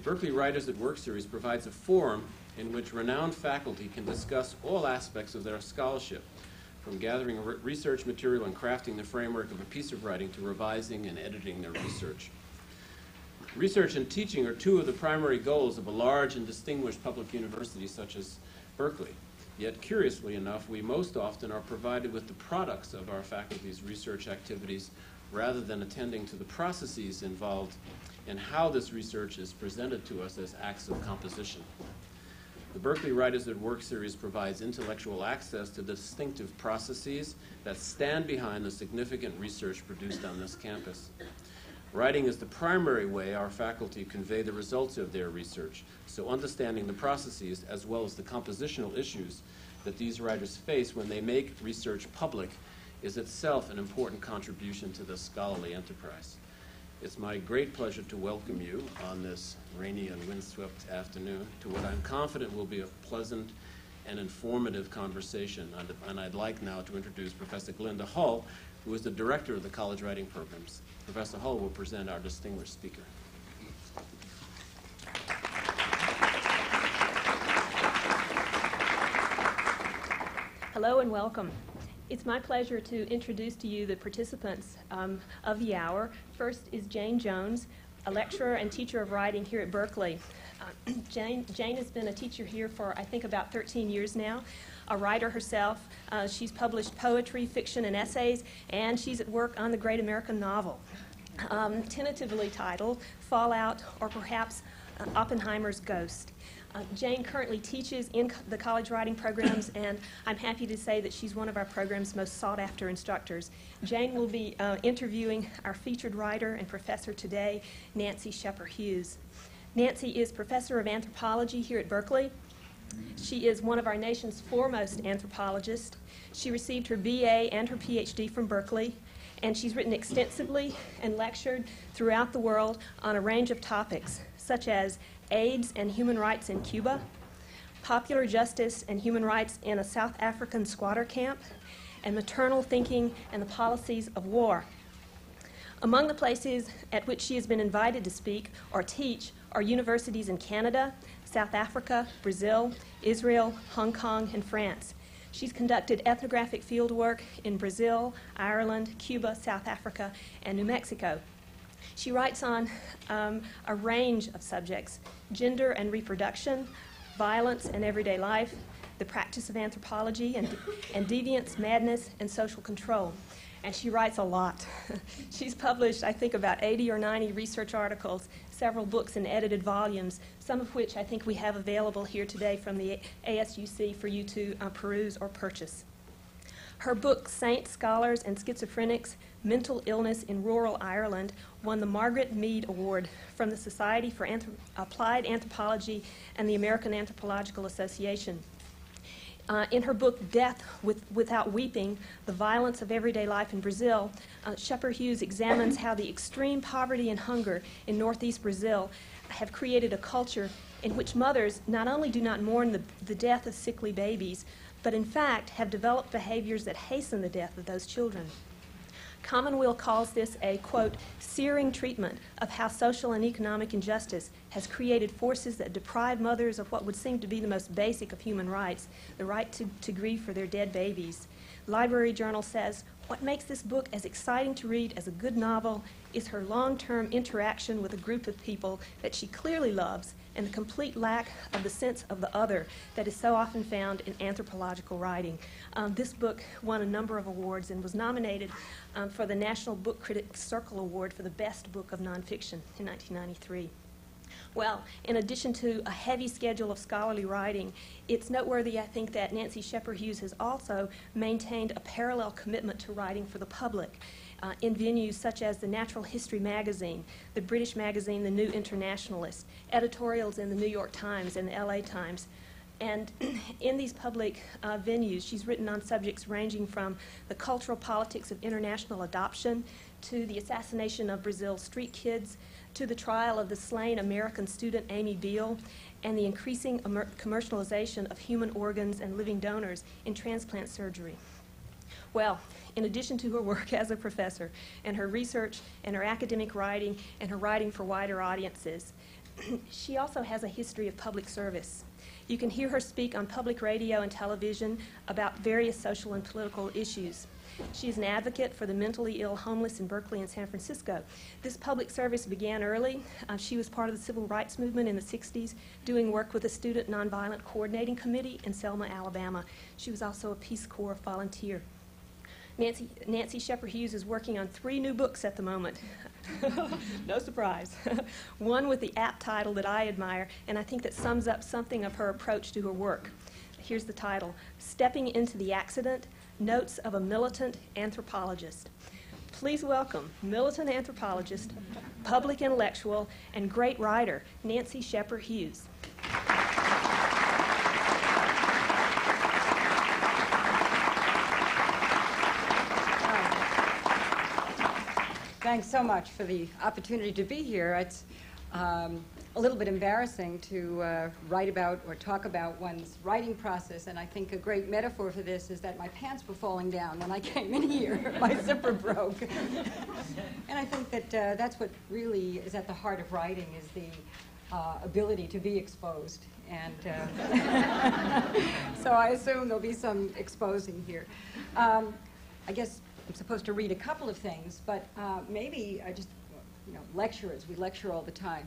The Berkeley Writers at Work series provides a forum in which renowned faculty can discuss all aspects of their scholarship, from gathering re- research material and crafting the framework of a piece of writing to revising and editing their research. Research and teaching are two of the primary goals of a large and distinguished public university such as Berkeley. Yet, curiously enough, we most often are provided with the products of our faculty's research activities rather than attending to the processes involved in how this research is presented to us as acts of composition. The Berkeley Writers at Work series provides intellectual access to distinctive processes that stand behind the significant research produced on this campus. Writing is the primary way our faculty convey the results of their research, so understanding the processes as well as the compositional issues that these writers face when they make research public is itself an important contribution to the scholarly enterprise. It's my great pleasure to welcome you on this rainy and windswept afternoon to what I'm confident will be a pleasant and informative conversation. And- I'd like now to introduce Professor Glynda Hull, who is the director of the college writing programs. Professor Hull will present our distinguished speaker. Hello and welcome. It's my pleasure to introduce to you the participants um, of the hour. First is Jane Jones, a lecturer and teacher of writing here at Berkeley. Uh, Jane, Jane has been a teacher here for, I think, about 13 years now. A writer herself, uh, she's published poetry, fiction, and essays, and she's at work on the great American novel, um, tentatively titled Fallout or perhaps uh, Oppenheimer's Ghost. Uh, Jane currently teaches in co- the college writing programs, and I'm happy to say that she's one of our program's most sought after instructors. Jane will be uh, interviewing our featured writer and professor today, Nancy Scheper-Hughes. Nancy is professor of anthropology here at Berkeley. She is one of our nation's foremost anthropologists. She received her BA and her PhD from Berkeley, and she's written extensively and lectured throughout the world on a range of topics, such as AIDS and human rights in Cuba, popular justice and human rights in a South African squatter camp, and maternal thinking and the policies of war. Among the places at which she has been invited to speak or teach are universities in Canada, South Africa, Brazil, Israel, Hong Kong, and France. She's conducted ethnographic fieldwork in Brazil, Ireland, Cuba, South Africa, and New Mexico. She writes on um, a range of subjects gender and reproduction, violence and everyday life, the practice of anthropology, and, and deviance, madness, and social control. And she writes a lot. She's published, I think, about 80 or 90 research articles, several books and edited volumes, some of which I think we have available here today from the ASUC for you to uh, peruse or purchase. Her book, Saints, Scholars, and Schizophrenics Mental Illness in Rural Ireland, won the Margaret Mead Award from the Society for Anthrop- Applied Anthropology and the American Anthropological Association. Uh, in her book, Death with, Without Weeping The Violence of Everyday Life in Brazil, uh, Scheper-Hughes examines how the extreme poverty and hunger in northeast Brazil have created a culture in which mothers not only do not mourn the, the death of sickly babies, but in fact have developed behaviors that hasten the death of those children. Commonweal calls this a, quote, searing treatment of how social and economic injustice has created forces that deprive mothers of what would seem to be the most basic of human rights, the right to, to grieve for their dead babies. Library Journal says, what makes this book as exciting to read as a good novel is her long term interaction with a group of people that she clearly loves and the complete lack of the sense of the other that is so often found in anthropological writing. Um, this book won a number of awards and was nominated um, for the National Book Critics Circle Award for the Best Book of Nonfiction in 1993. Well, in addition to a heavy schedule of scholarly writing, it's noteworthy, I think, that Nancy Scheper-Hughes has also maintained a parallel commitment to writing for the public. Uh, in venues such as the Natural History magazine, the British magazine The New Internationalist, editorials in the New York Times and the LA Times. And in these public uh, venues, she's written on subjects ranging from the cultural politics of international adoption to the assassination of Brazil's street kids to the trial of the slain American student Amy Biehl and the increasing commercialization of human organs and living donors in transplant surgery. Well, in addition to her work as a professor and her research and her academic writing and her writing for wider audiences, she also has a history of public service. You can hear her speak on public radio and television about various social and political issues. She is an advocate for the mentally ill homeless in Berkeley and San Francisco. This public service began early. Uh, she was part of the civil rights movement in the 60s, doing work with the Student Nonviolent Coordinating Committee in Selma, Alabama. She was also a Peace Corps volunteer. Nancy, Nancy Scheper-Hughes is working on three new books at the moment. no surprise. One with the apt title that I admire, and I think that sums up something of her approach to her work. Here's the title Stepping into the Accident Notes of a Militant Anthropologist. Please welcome militant anthropologist, public intellectual, and great writer, Nancy Scheper-Hughes. Thanks so much for the opportunity to be here. It's um, a little bit embarrassing to uh, write about or talk about one's writing process, and I think a great metaphor for this is that my pants were falling down when I came in here. my zipper broke. and I think that uh, that's what really is at the heart of writing is the uh, ability to be exposed. And uh, so I assume there'll be some exposing here. Um, I guess I'm supposed to read a couple of things, but uh, maybe I just, you know, lecturers, we lecture all the time.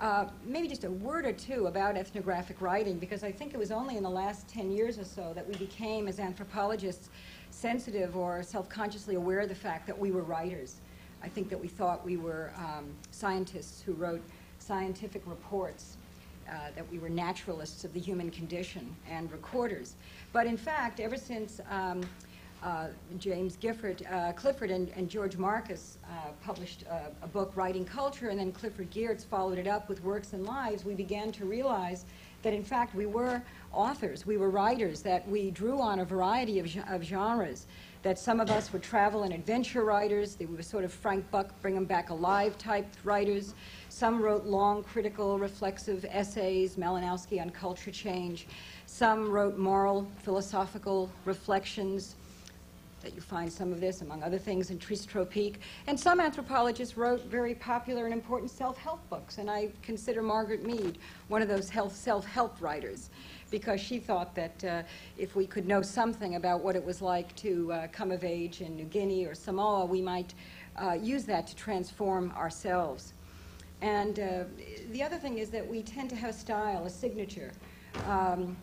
Uh, maybe just a word or two about ethnographic writing, because I think it was only in the last 10 years or so that we became, as anthropologists, sensitive or self-consciously aware of the fact that we were writers. I think that we thought we were um, scientists who wrote scientific reports, uh, that we were naturalists of the human condition and recorders. But in fact, ever since um, uh, James Gifford, uh, Clifford and, and, George Marcus uh, published a book, Writing Culture, and then Clifford Geertz followed it up with Works and Lives, we began to realize that in fact we were authors, we were writers, that we drew on a variety of, of genres, that some of us were travel and adventure writers, they were sort of Frank Buck, bring them back alive type writers. Some wrote long, critical, reflexive essays, Malinowski on culture change. Some wrote moral, philosophical reflections, that you find some of this, among other things, in Tristes Tropiques. And some anthropologists wrote very popular and important self-help books, and I consider Margaret Mead one of those self-help writers because she thought that uh, if we could know something about what it was like to uh, come of age in New Guinea or Samoa, we might uh, use that to transform ourselves. And uh, the other thing is that we tend to have a style, a signature, um,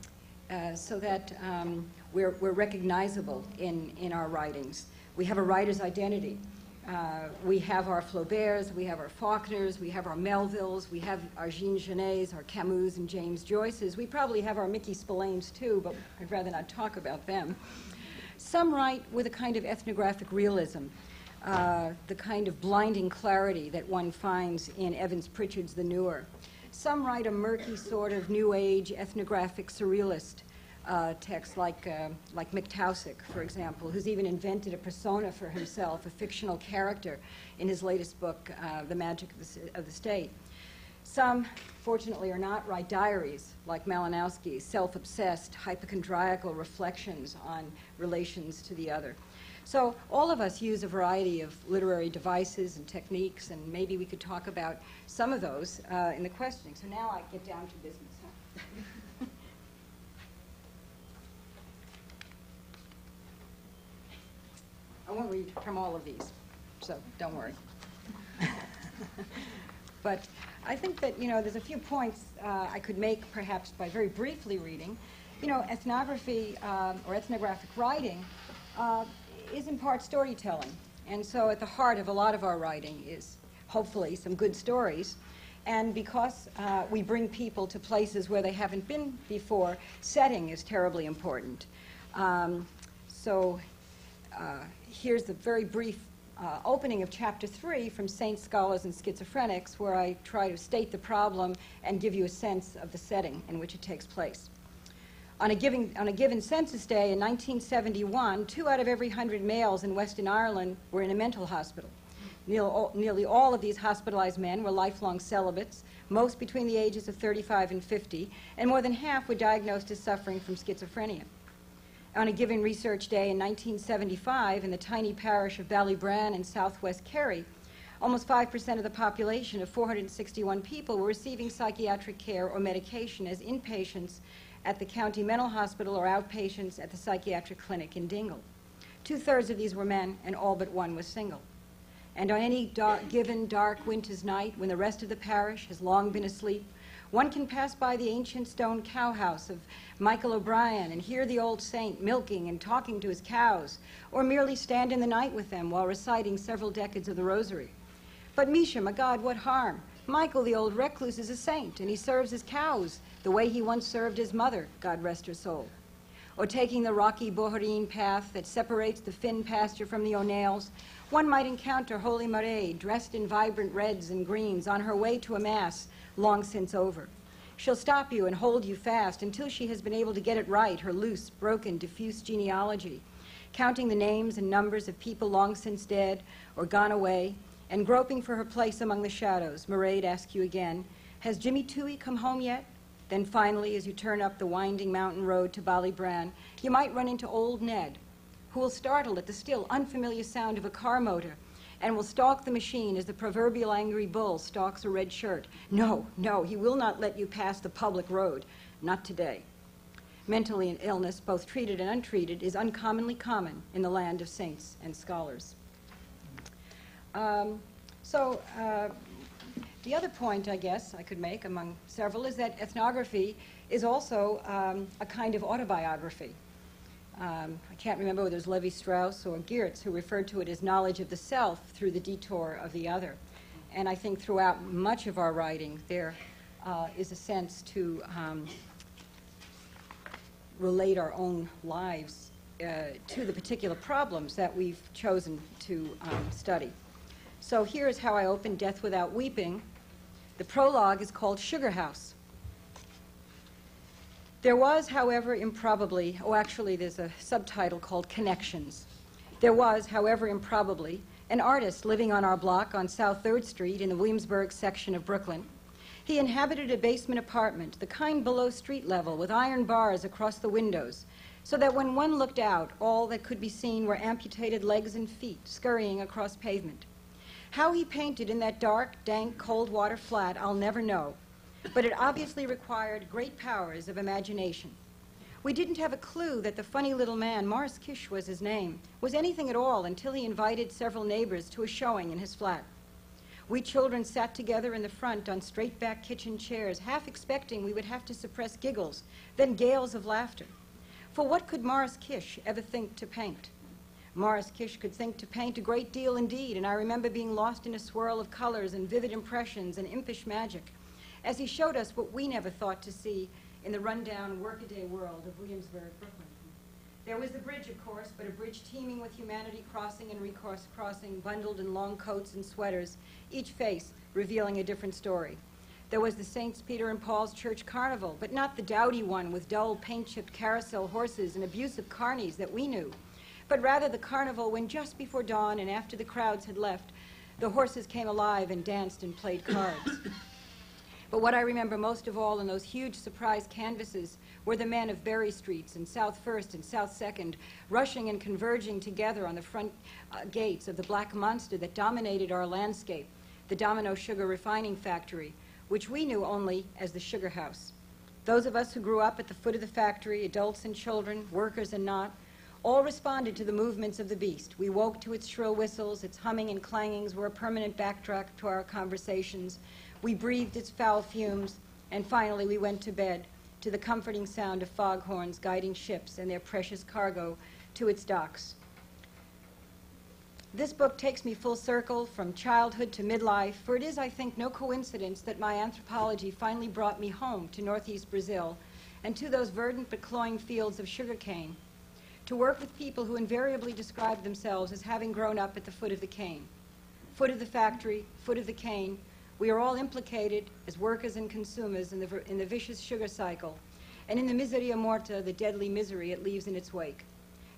uh, so that um, we're, we're recognizable in, in our writings. We have a writer's identity. Uh, we have our Flauberts, we have our Faulkners, we have our Melvilles, we have our Jean Genets, our Camus and James Joyces. We probably have our Mickey Spillanes too, but I'd rather not talk about them. Some write with a kind of ethnographic realism, uh, the kind of blinding clarity that one finds in Evans Pritchard's The Nuer. Some write a murky sort of New Age ethnographic surrealist uh, texts like, uh, like Mick Taussig, for example, who's even invented a persona for himself, a fictional character, in his latest book, uh, The Magic of the, of the, State. Some, fortunately or not, write diaries like Malinowski's, self-obsessed, hypochondriacal reflections on relations to the other. So all of us use a variety of literary devices and techniques, and maybe we could talk about some of those uh, in the questioning. So now I get down to business. Huh? I won't read from all of these, so don't worry. but I think that, you know, there's a few points uh, I could make perhaps by very briefly reading. You know, ethnography um, or ethnographic writing uh, is in part storytelling. And so at the heart of a lot of our writing is hopefully some good stories. And because uh, we bring people to places where they haven't been before, setting is terribly important. Um, so uh, here's a very brief uh, opening of chapter three from Saints, Scholars, and Schizophrenics, where I try to state the problem and give you a sense of the setting in which it takes place. On a, given, on a given census day in 1971, two out of every hundred males in Western Ireland were in a mental hospital. Nearly all of these hospitalized men were lifelong celibates, most between the ages of 35 and 50, and more than half were diagnosed as suffering from schizophrenia on a given research day in 1975 in the tiny parish of Ballybran in southwest Kerry, Almost 5% of the population of 461 people were receiving psychiatric care or medication as inpatients at the county mental hospital or outpatients at the psychiatric clinic in Dingle. Two thirds of these were men, and all but one was single. And on any given dark winter's night, when the rest of the parish has long been asleep, one can pass by the ancient stone cowhouse of Michael O'Brien and hear the old saint milking and talking to his cows, or merely stand in the night with them while reciting several decades of the rosary. But Misha, my God, what harm? Michael, the old recluse, is a saint, and he serves his cows the way he once served his mother, God rest her soul. Or taking the rocky Bohoreen path that separates the Finn pasture from the O'Neills, one might encounter Holy Marie, dressed in vibrant reds and greens, on her way to a Mass long since over. She'll stop you and hold you fast until she has been able to get it right, her loose, broken, diffuse genealogy, counting the names and numbers of people long since dead or gone away, and groping for her place among the shadows. Mairead asks you again, Has Jimmy Toohey come home yet? Then finally, as you turn up the winding mountain road to Ballybran, you might run into old Ned, who will startle at the still unfamiliar sound of a car motor and will stalk the machine as the proverbial angry bull stalks a red shirt. No, no, he will not let you pass the public road. Not today. Mental illness, both treated and untreated, is uncommonly common in the land of saints and scholars. Um, so, uh, the other point, I guess, I could make among several is that ethnography is also um, a kind of autobiography. Um, I can't remember whether it was Lévi-Strauss or Geertz who referred to it as knowledge of the self through the detour of the other. And I think throughout much of our writing, there uh, is a sense to um, relate our own lives uh, to the particular problems that we've chosen to um, study. So here's how I open Death Without Weeping. The prologue is called Sugar House. There was, however, improbably, oh, actually, there's a subtitle called Connections. There was, however, improbably, an artist living on our block on South 3rd Street in the Williamsburg section of Brooklyn. He inhabited a basement apartment, the kind below street level, with iron bars across the windows, so that when one looked out, all that could be seen were amputated legs and feet scurrying across pavement. How he painted in that dark, dank, cold water flat, I'll never know but it obviously required great powers of imagination. We didn't have a clue that the funny little man, Morris Kish was his name, was anything at all until he invited several neighbors to a showing in his flat. We children sat together in the front on straight back kitchen chairs, half expecting we would have to suppress giggles, then gales of laughter. For what could Morris Kish ever think to paint? Morris Kish could think to paint a great deal indeed, and I remember being lost in a swirl of colors and vivid impressions and impish magic as he showed us what we never thought to see in the rundown workaday world of Williamsburg, Brooklyn. There was the bridge, of course, but a bridge teeming with humanity crossing and recrossing, bundled in long coats and sweaters, each face revealing a different story. There was the Saints Peter and Paul's Church Carnival, but not the dowdy one with dull, paint-chipped carousel horses and abusive carnies that we knew, but rather the carnival when just before dawn and after the crowds had left, the horses came alive and danced and played cards. But what I remember most of all in those huge surprise canvases were the men of Berry Streets and South First and South Second rushing and converging together on the front uh, gates of the black monster that dominated our landscape, the Domino Sugar Refining Factory, which we knew only as the Sugar House. Those of us who grew up at the foot of the factory, adults and children, workers and not, all responded to the movements of the beast. We woke to its shrill whistles, its humming and clangings were a permanent backdrop to our conversations. We breathed its foul fumes, and finally we went to bed to the comforting sound of foghorns guiding ships and their precious cargo to its docks. This book takes me full circle from childhood to midlife, for it is, I think, no coincidence that my anthropology finally brought me home to northeast Brazil and to those verdant but cloying fields of sugarcane, to work with people who invariably describe themselves as having grown up at the foot of the cane. Foot of the factory, foot of the cane, we are all implicated as workers and consumers in the, in the vicious sugar cycle and in the miseria morta, the deadly misery it leaves in its wake.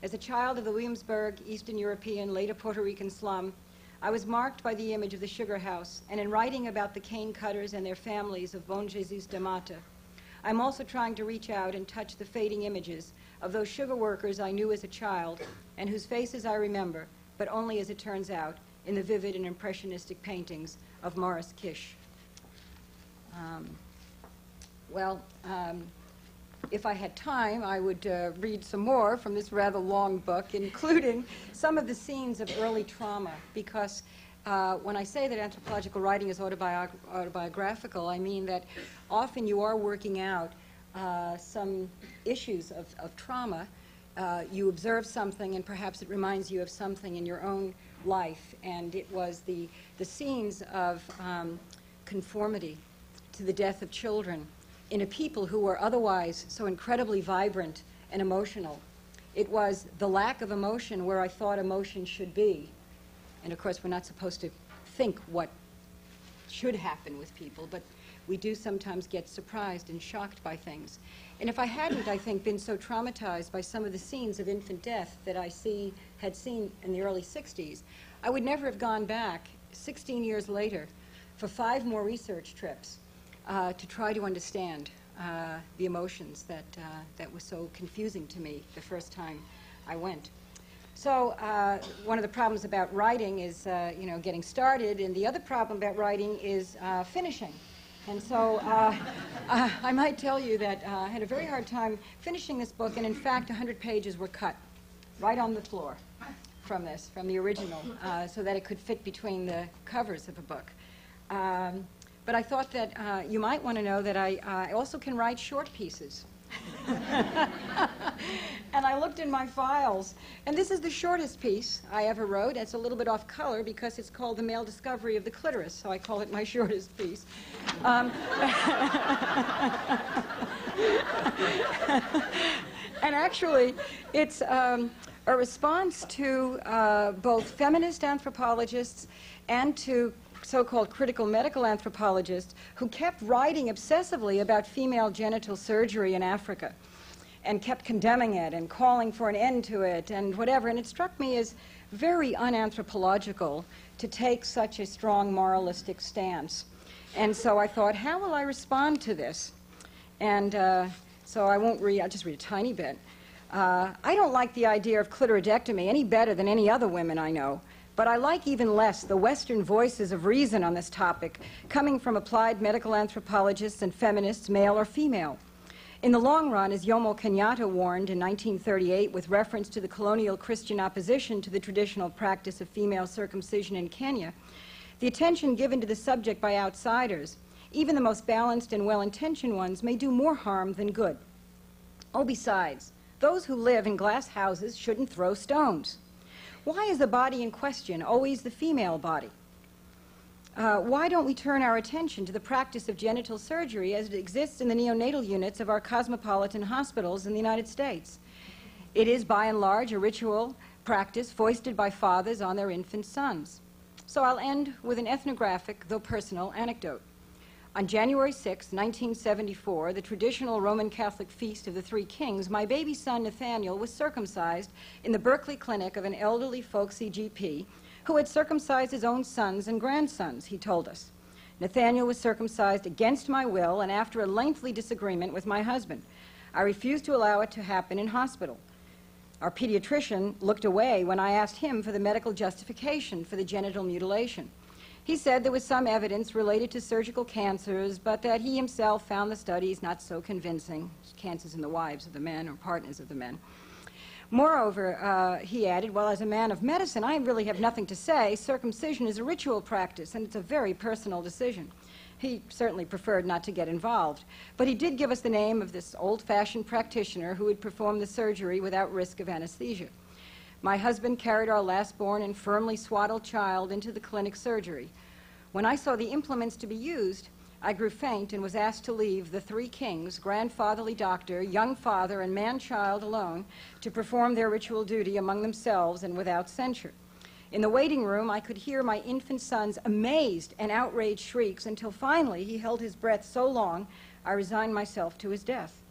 As a child of the Williamsburg, Eastern European, later Puerto Rican slum, I was marked by the image of the sugar house, and in writing about the cane cutters and their families of Bom Jesus da Mata, I'm also trying to reach out and touch the fading images of those sugar workers I knew as a child and whose faces I remember, but only as it turns out, in the vivid and impressionistic paintings of Morris Kish. Um, well, um, if I had time, I would uh, read some more from this rather long book, including some of the scenes of early trauma, because uh, when I say that anthropological writing is autobiog- autobiographical, I mean that often you are working out uh, some issues of, of trauma. Uh, you observe something, and perhaps it reminds you of something in your own life. And it was the, the scenes of um, conformity to the death of children in a people who were otherwise so incredibly vibrant and emotional. It was the lack of emotion where I thought emotion should be. And of course, we're not supposed to think what should happen with people, but we do sometimes get surprised and shocked by things. And if I hadn't, I think, been so traumatized by some of the scenes of infant death that I see, had seen in the early 60s, I would never have gone back 16 years later for five more research trips uh, to try to understand uh, the emotions that, uh, that was so confusing to me the first time I went. So uh, one of the problems about writing is, uh, you know, getting started, and the other problem about writing is uh, finishing. And so uh, uh, I might tell you that uh, I had a very hard time finishing this book, and in fact, 100 pages were cut right on the floor from this, from the original, uh, so that it could fit between the covers of a book. Um, but I thought that uh, you might want to know that I, I also can write short pieces. and I looked in my files, and this is the shortest piece I ever wrote. It's a little bit off color because it's called The Male Discovery of the Clitoris, so I call it my shortest piece. Um, and actually, it's um, a response to uh, both feminist anthropologists and to so-called critical medical anthropologists who kept writing obsessively about female genital surgery in Africa and kept condemning it and calling for an end to it and whatever. And it struck me as very unanthropological to take such a strong moralistic stance. And so I thought, how will I respond to this? And uh, so I won't read, I'll just read a tiny bit. Uh, I don't like the idea of clitoridectomy any better than any other women I know. But I like even less the Western voices of reason on this topic, coming from applied medical anthropologists and feminists, male or female. In the long run, as Yomo Kenyatta warned in 1938 with reference to the colonial Christian opposition to the traditional practice of female circumcision in Kenya, the attention given to the subject by outsiders, even the most balanced and well intentioned ones, may do more harm than good. Oh, besides, those who live in glass houses shouldn't throw stones. Why is the body in question always the female body? Uh, why don't we turn our attention to the practice of genital surgery as it exists in the neonatal units of our cosmopolitan hospitals in the United States? It is, by and large, a ritual practice foisted by fathers on their infant sons. So I'll end with an ethnographic, though personal, anecdote. On January 6, 1974, the traditional Roman Catholic feast of the Three Kings, my baby son Nathaniel was circumcised in the Berkeley clinic of an elderly, folksy GP who had circumcised his own sons and grandsons, he told us. Nathaniel was circumcised against my will and after a lengthy disagreement with my husband. I refused to allow it to happen in hospital. Our pediatrician looked away when I asked him for the medical justification for the genital mutilation. He said there was some evidence related to cervical cancers, but that he himself found the studies not so convincing, cancers in the wives of the men or partners of the men. Moreover, uh, he added, well, as a man of medicine, I really have nothing to say. Circumcision is a ritual practice, and it's a very personal decision. He certainly preferred not to get involved, but he did give us the name of this old fashioned practitioner who would perform the surgery without risk of anesthesia. My husband carried our last born and firmly swaddled child into the clinic surgery. When I saw the implements to be used, I grew faint and was asked to leave the three kings, grandfatherly doctor, young father, and man child alone to perform their ritual duty among themselves and without censure. In the waiting room, I could hear my infant son's amazed and outraged shrieks until finally he held his breath so long I resigned myself to his death.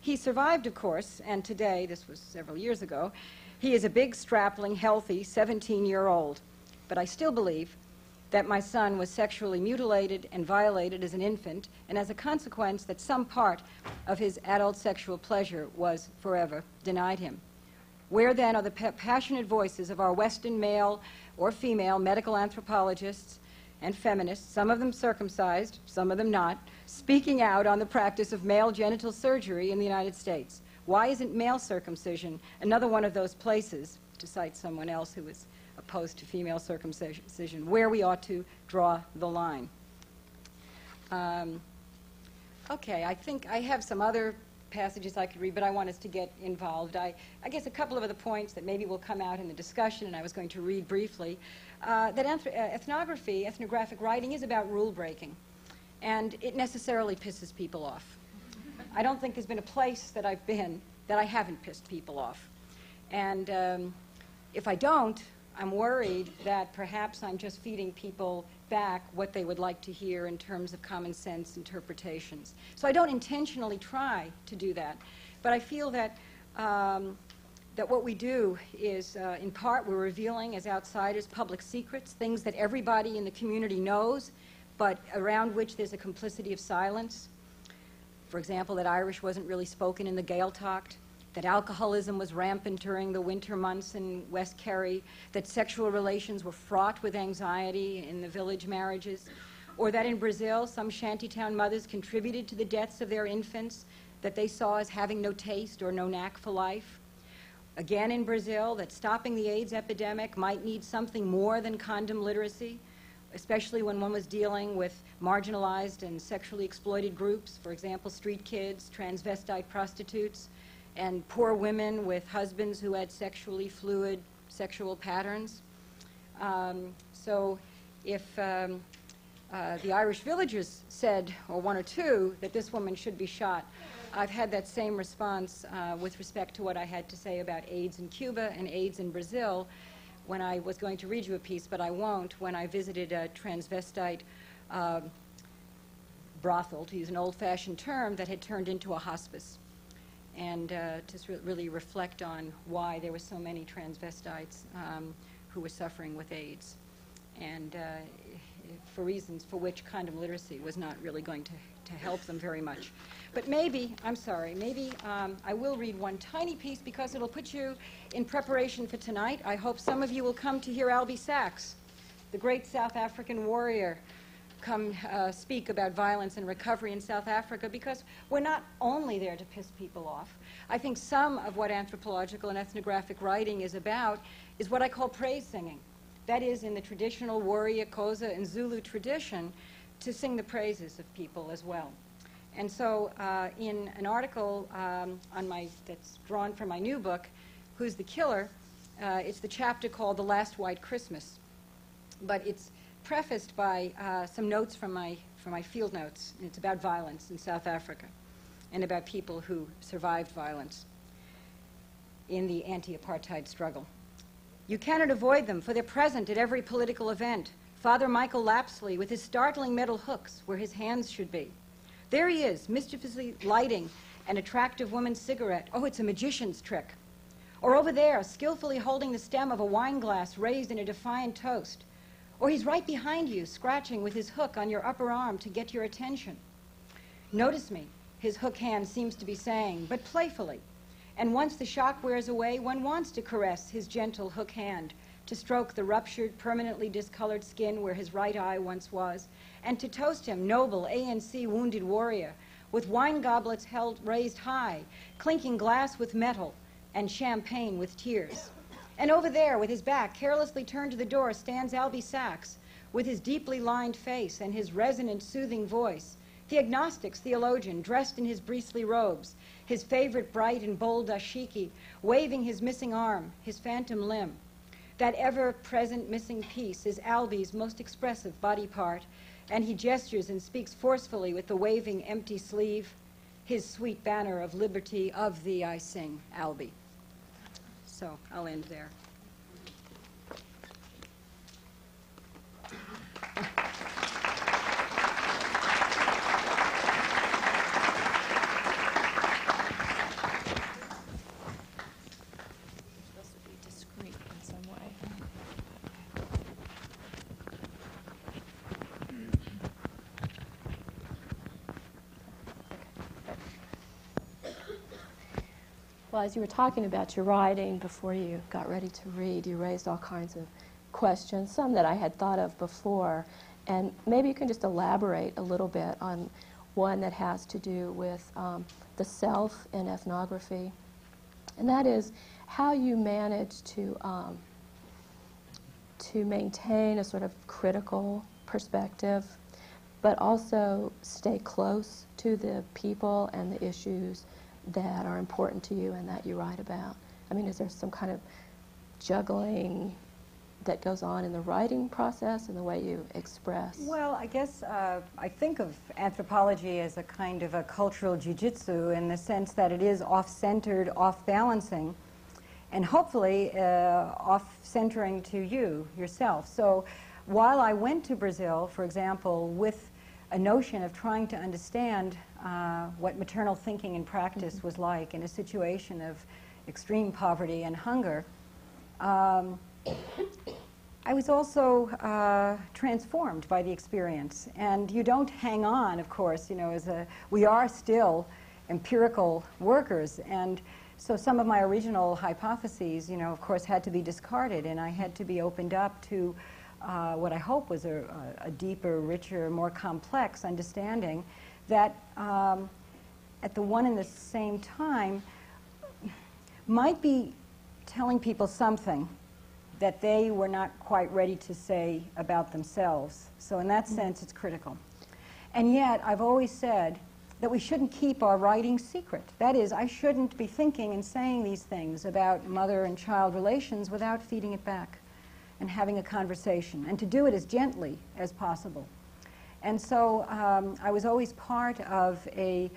He survived, of course, and today, this was several years ago, he is a big, strapping, healthy 17 year old. But I still believe that my son was sexually mutilated and violated as an infant, and as a consequence, that some part of his adult sexual pleasure was forever denied him. Where then are the pa- passionate voices of our Western male or female medical anthropologists and feminists, some of them circumcised, some of them not, speaking out on the practice of male genital surgery in the United States? Why isn't male circumcision another one of those places, to cite someone else who is opposed to female circumcision, where we ought to draw the line? Um, okay, I think I have some other passages I could read, but I want us to get involved. I, I guess a couple of other points that maybe will come out in the discussion, and I was going to read briefly, uh, that uh, ethnography, ethnographic writing, is about rule breaking, and it necessarily pisses people off. I don't think there's been a place that I've been that I haven't pissed people off. And um, if I don't, I'm worried that perhaps I'm just feeding people back what they would like to hear in terms of common sense interpretations. So I don't intentionally try to do that, but I feel that. Um, that what we do is, uh, in part, we're revealing as outsiders public secrets, things that everybody in the community knows, but around which there's a complicity of silence. For example, that Irish wasn't really spoken in the Gaeltacht, that alcoholism was rampant during the winter months in West Kerry, that sexual relations were fraught with anxiety in the village marriages, or that in Brazil some shantytown mothers contributed to the deaths of their infants that they saw as having no taste or no knack for life. Again in Brazil, that stopping the AIDS epidemic might need something more than condom literacy, especially when one was dealing with marginalized and sexually exploited groups, for example, street kids, transvestite prostitutes, and poor women with husbands who had sexually fluid sexual patterns. Um, so if um, uh, the Irish villagers said, or one or two, that this woman should be shot, I've had that same response uh, with respect to what I had to say about AIDS in Cuba and AIDS in Brazil when I was going to read you a piece, but I won't, when I visited a transvestite uh, brothel, to use an old fashioned term, that had turned into a hospice. And uh, to re- really reflect on why there were so many transvestites um, who were suffering with AIDS, and uh, for reasons for which condom literacy was not really going to, to help them very much. But maybe, I'm sorry, maybe um, I will read one tiny piece because it'll put you in preparation for tonight. I hope some of you will come to hear Albie Sachs, the great South African warrior come uh, speak about violence and recovery in South Africa because we're not only there to piss people off. I think some of what anthropological and ethnographic writing is about is what I call praise singing. That is, in the traditional warrior, Xhosa, and Zulu tradition, to sing the praises of people as well. And so, uh, in an article um, on my, that's drawn from my new book, Who's the Killer, uh, it's the chapter called The Last White Christmas. But it's prefaced by uh, some notes from my, from my field notes. And it's about violence in South Africa and about people who survived violence in the anti apartheid struggle. You cannot avoid them, for they're present at every political event. Father Michael Lapsley with his startling metal hooks where his hands should be. There he is, mischievously lighting an attractive woman's cigarette. Oh, it's a magician's trick. Or over there, skillfully holding the stem of a wine glass raised in a defiant toast. Or he's right behind you, scratching with his hook on your upper arm to get your attention. Notice me, his hook hand seems to be saying, but playfully. And once the shock wears away, one wants to caress his gentle hook hand, to stroke the ruptured, permanently discolored skin where his right eye once was, and to toast him, noble ANC wounded warrior, with wine goblets held raised high, clinking glass with metal, and champagne with tears. And over there, with his back carelessly turned to the door, stands Albie Sachs, with his deeply lined face and his resonant, soothing voice. The agnostic's theologian, dressed in his priestly robes, his favorite bright and bold dashiki, waving his missing arm, his phantom limb. That ever present missing piece is Albie's most expressive body part, and he gestures and speaks forcefully with the waving empty sleeve, his sweet banner of liberty, of thee I sing, Albie. So I'll end there. supposed to be discreet in some way. As you were talking about your writing before you got ready to read, you raised all kinds of questions, some that I had thought of before. And maybe you can just elaborate a little bit on one that has to do with um, the self in ethnography. And that is how you manage to, um, to maintain a sort of critical perspective, but also stay close to the people and the issues that are important to you and that you write about? I mean, is there some kind of juggling that goes on in the writing process and the way you express? Well, I guess uh, I think of anthropology as a kind of a cultural jujitsu in the sense that it is off-centered, off-balancing, and hopefully uh, off-centering to you, yourself. So while I went to Brazil, for example, with a notion of trying to understand uh, what maternal thinking and practice was like in a situation of extreme poverty and hunger, um, I was also uh, transformed by the experience. And you don't hang on, of course, you know, as a, we are still empirical workers. And so some of my original hypotheses, you know, of course, had to be discarded, and I had to be opened up to uh, what I hope was a, a, deeper, richer, more complex understanding that um, at the one and the same time might be telling people something that they were not quite ready to say about themselves. So in that mm-hmm. sense, it's critical. And yet, I've always said that we shouldn't keep our writing secret. That is, I shouldn't be thinking and saying these things about mother and child relations without feeding it back and having a conversation, and to do it as gently as possible. And so um, I was always part of a,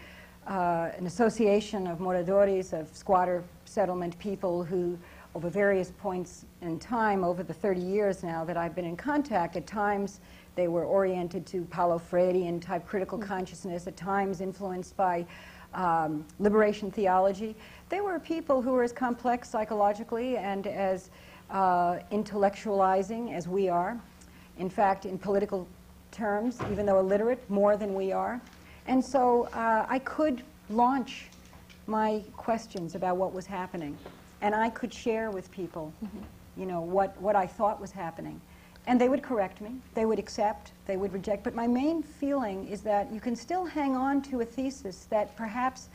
uh, an association of moradores, of squatter settlement people who, over various points in time, over the 30 years now that I've been in contact, at times they were oriented to Paulo Freire type critical mm -hmm. consciousness, at times influenced by um, liberation theology. They were people who were as complex psychologically and as uh, intellectualizing as we are. In fact, in political terms, even though illiterate, more than we are. And so uh, I could launch my questions about what was happening. And I could share with people, mm -hmm. you know, what, what I thought was happening. And they would correct me, they would accept, they would reject. But my main feeling is that you can still hang on to a thesis that perhaps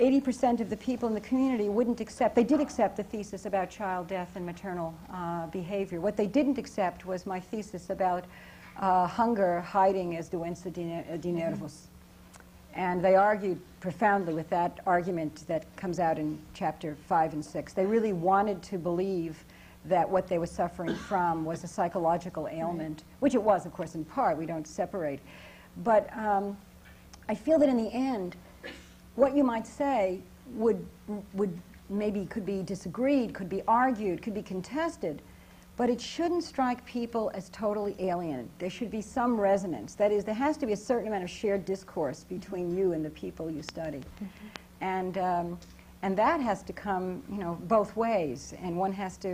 80% of the people in the community wouldn't accept, they did accept the thesis about child death and maternal uh, behavior. What they didn't accept was my thesis about uh, hunger hiding as doença de nervos. And they argued profoundly with that argument that comes out in chapter 5 and 6. They really wanted to believe that what they were suffering from was a psychological ailment, which it was, of course, in part. We don't separate. But um, I feel that in the end, what you might say would, would maybe could be disagreed, could be argued, could be contested, but it shouldn't strike people as totally alien. There should be some resonance. That is, there has to be a certain amount of shared discourse between you and the people you study. Mm -hmm. And, um, and that has to come, you know, both ways. And one has to,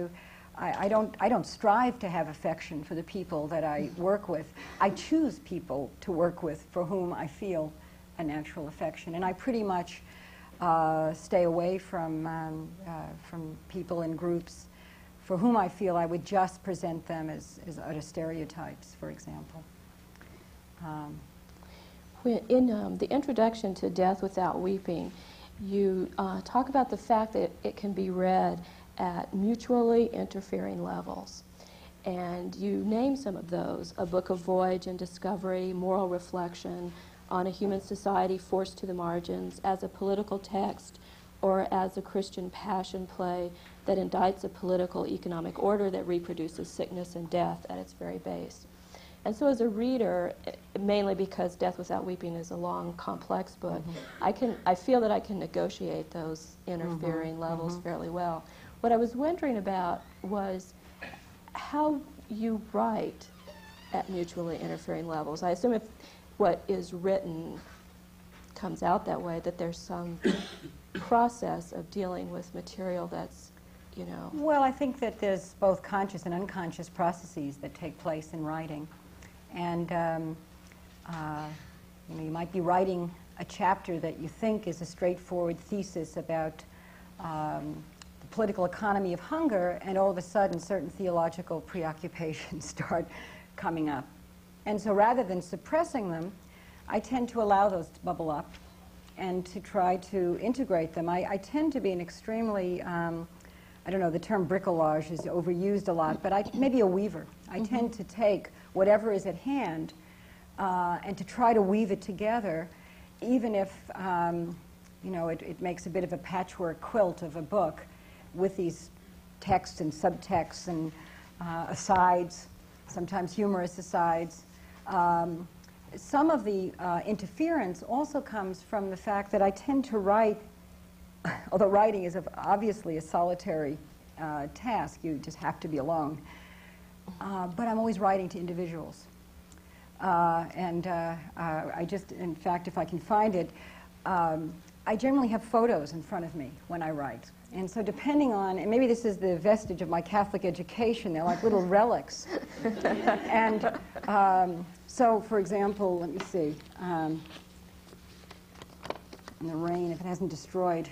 I, I, don't, I don't strive to have affection for the people that I work with. I choose people to work with for whom I feel a natural affection. And I pretty much uh, stay away from, um, uh, from people in groups for whom I feel I would just present them as, as utter stereotypes, for example. Um, in um, the introduction to Death Without Weeping, you uh, talk about the fact that it can be read at mutually interfering levels. And you name some of those a book of voyage and discovery, moral reflection, on a human society forced to the margins as a political text or as a Christian passion play that indicts a political economic order that reproduces sickness and death at its very base. And so, as a reader, mainly because Death Without Weeping is a long, complex book, mm-hmm. I can I feel that I can negotiate those interfering mm-hmm. levels mm-hmm. fairly well. What I was wondering about was how you write at mutually interfering levels. I assume if what is written comes out that way, that there's some process of dealing with material that's, you know. Well, I think that there's both conscious and unconscious processes that take place in writing. And, um, uh, you know, you might be writing a chapter that you think is a straightforward thesis about um, the political economy of hunger, and all of a sudden, certain theological preoccupations start coming up. And so rather than suppressing them, I tend to allow those to bubble up and to try to integrate them. I, I tend to be an extremely, um, I don't know, the term bricolage is overused a lot, but I, maybe a weaver. I tend to take whatever is at hand uh, and to try to weave it together, even if, um, you know, it, it makes a bit of a patchwork quilt of a book with these texts and subtexts and uh, asides, sometimes humorous asides. Um, some of the uh, interference also comes from the fact that I tend to write, although writing is obviously a solitary uh, task, you just have to be alone, uh, but I'm always writing to individuals. Uh, and uh, uh, I just, in fact, if I can find it, um, I generally have photos in front of me when I write. And so, depending on, and maybe this is the vestige of my Catholic education, they're like little relics. and um, so, for example, let me see. Um, in the rain, if it hasn't destroyed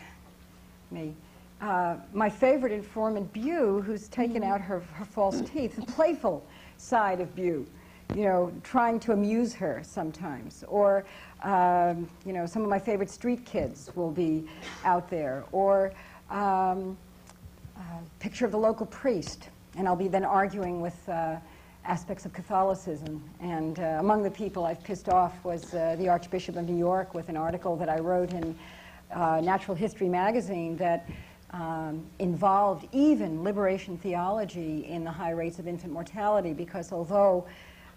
me. Uh, my favorite informant, Biu, who's taken out her, her false teeth, the playful side of Biu, you know, trying to amuse her sometimes. Or, um, you know, some of my favorite street kids will be out there. Or, um, uh, picture of the local priest, and I'll be then arguing with uh, aspects of Catholicism. And uh, among the people I've pissed off was uh, the Archbishop of New York with an article that I wrote in uh, Natural History magazine that um, involved even liberation theology in the high rates of infant mortality, because although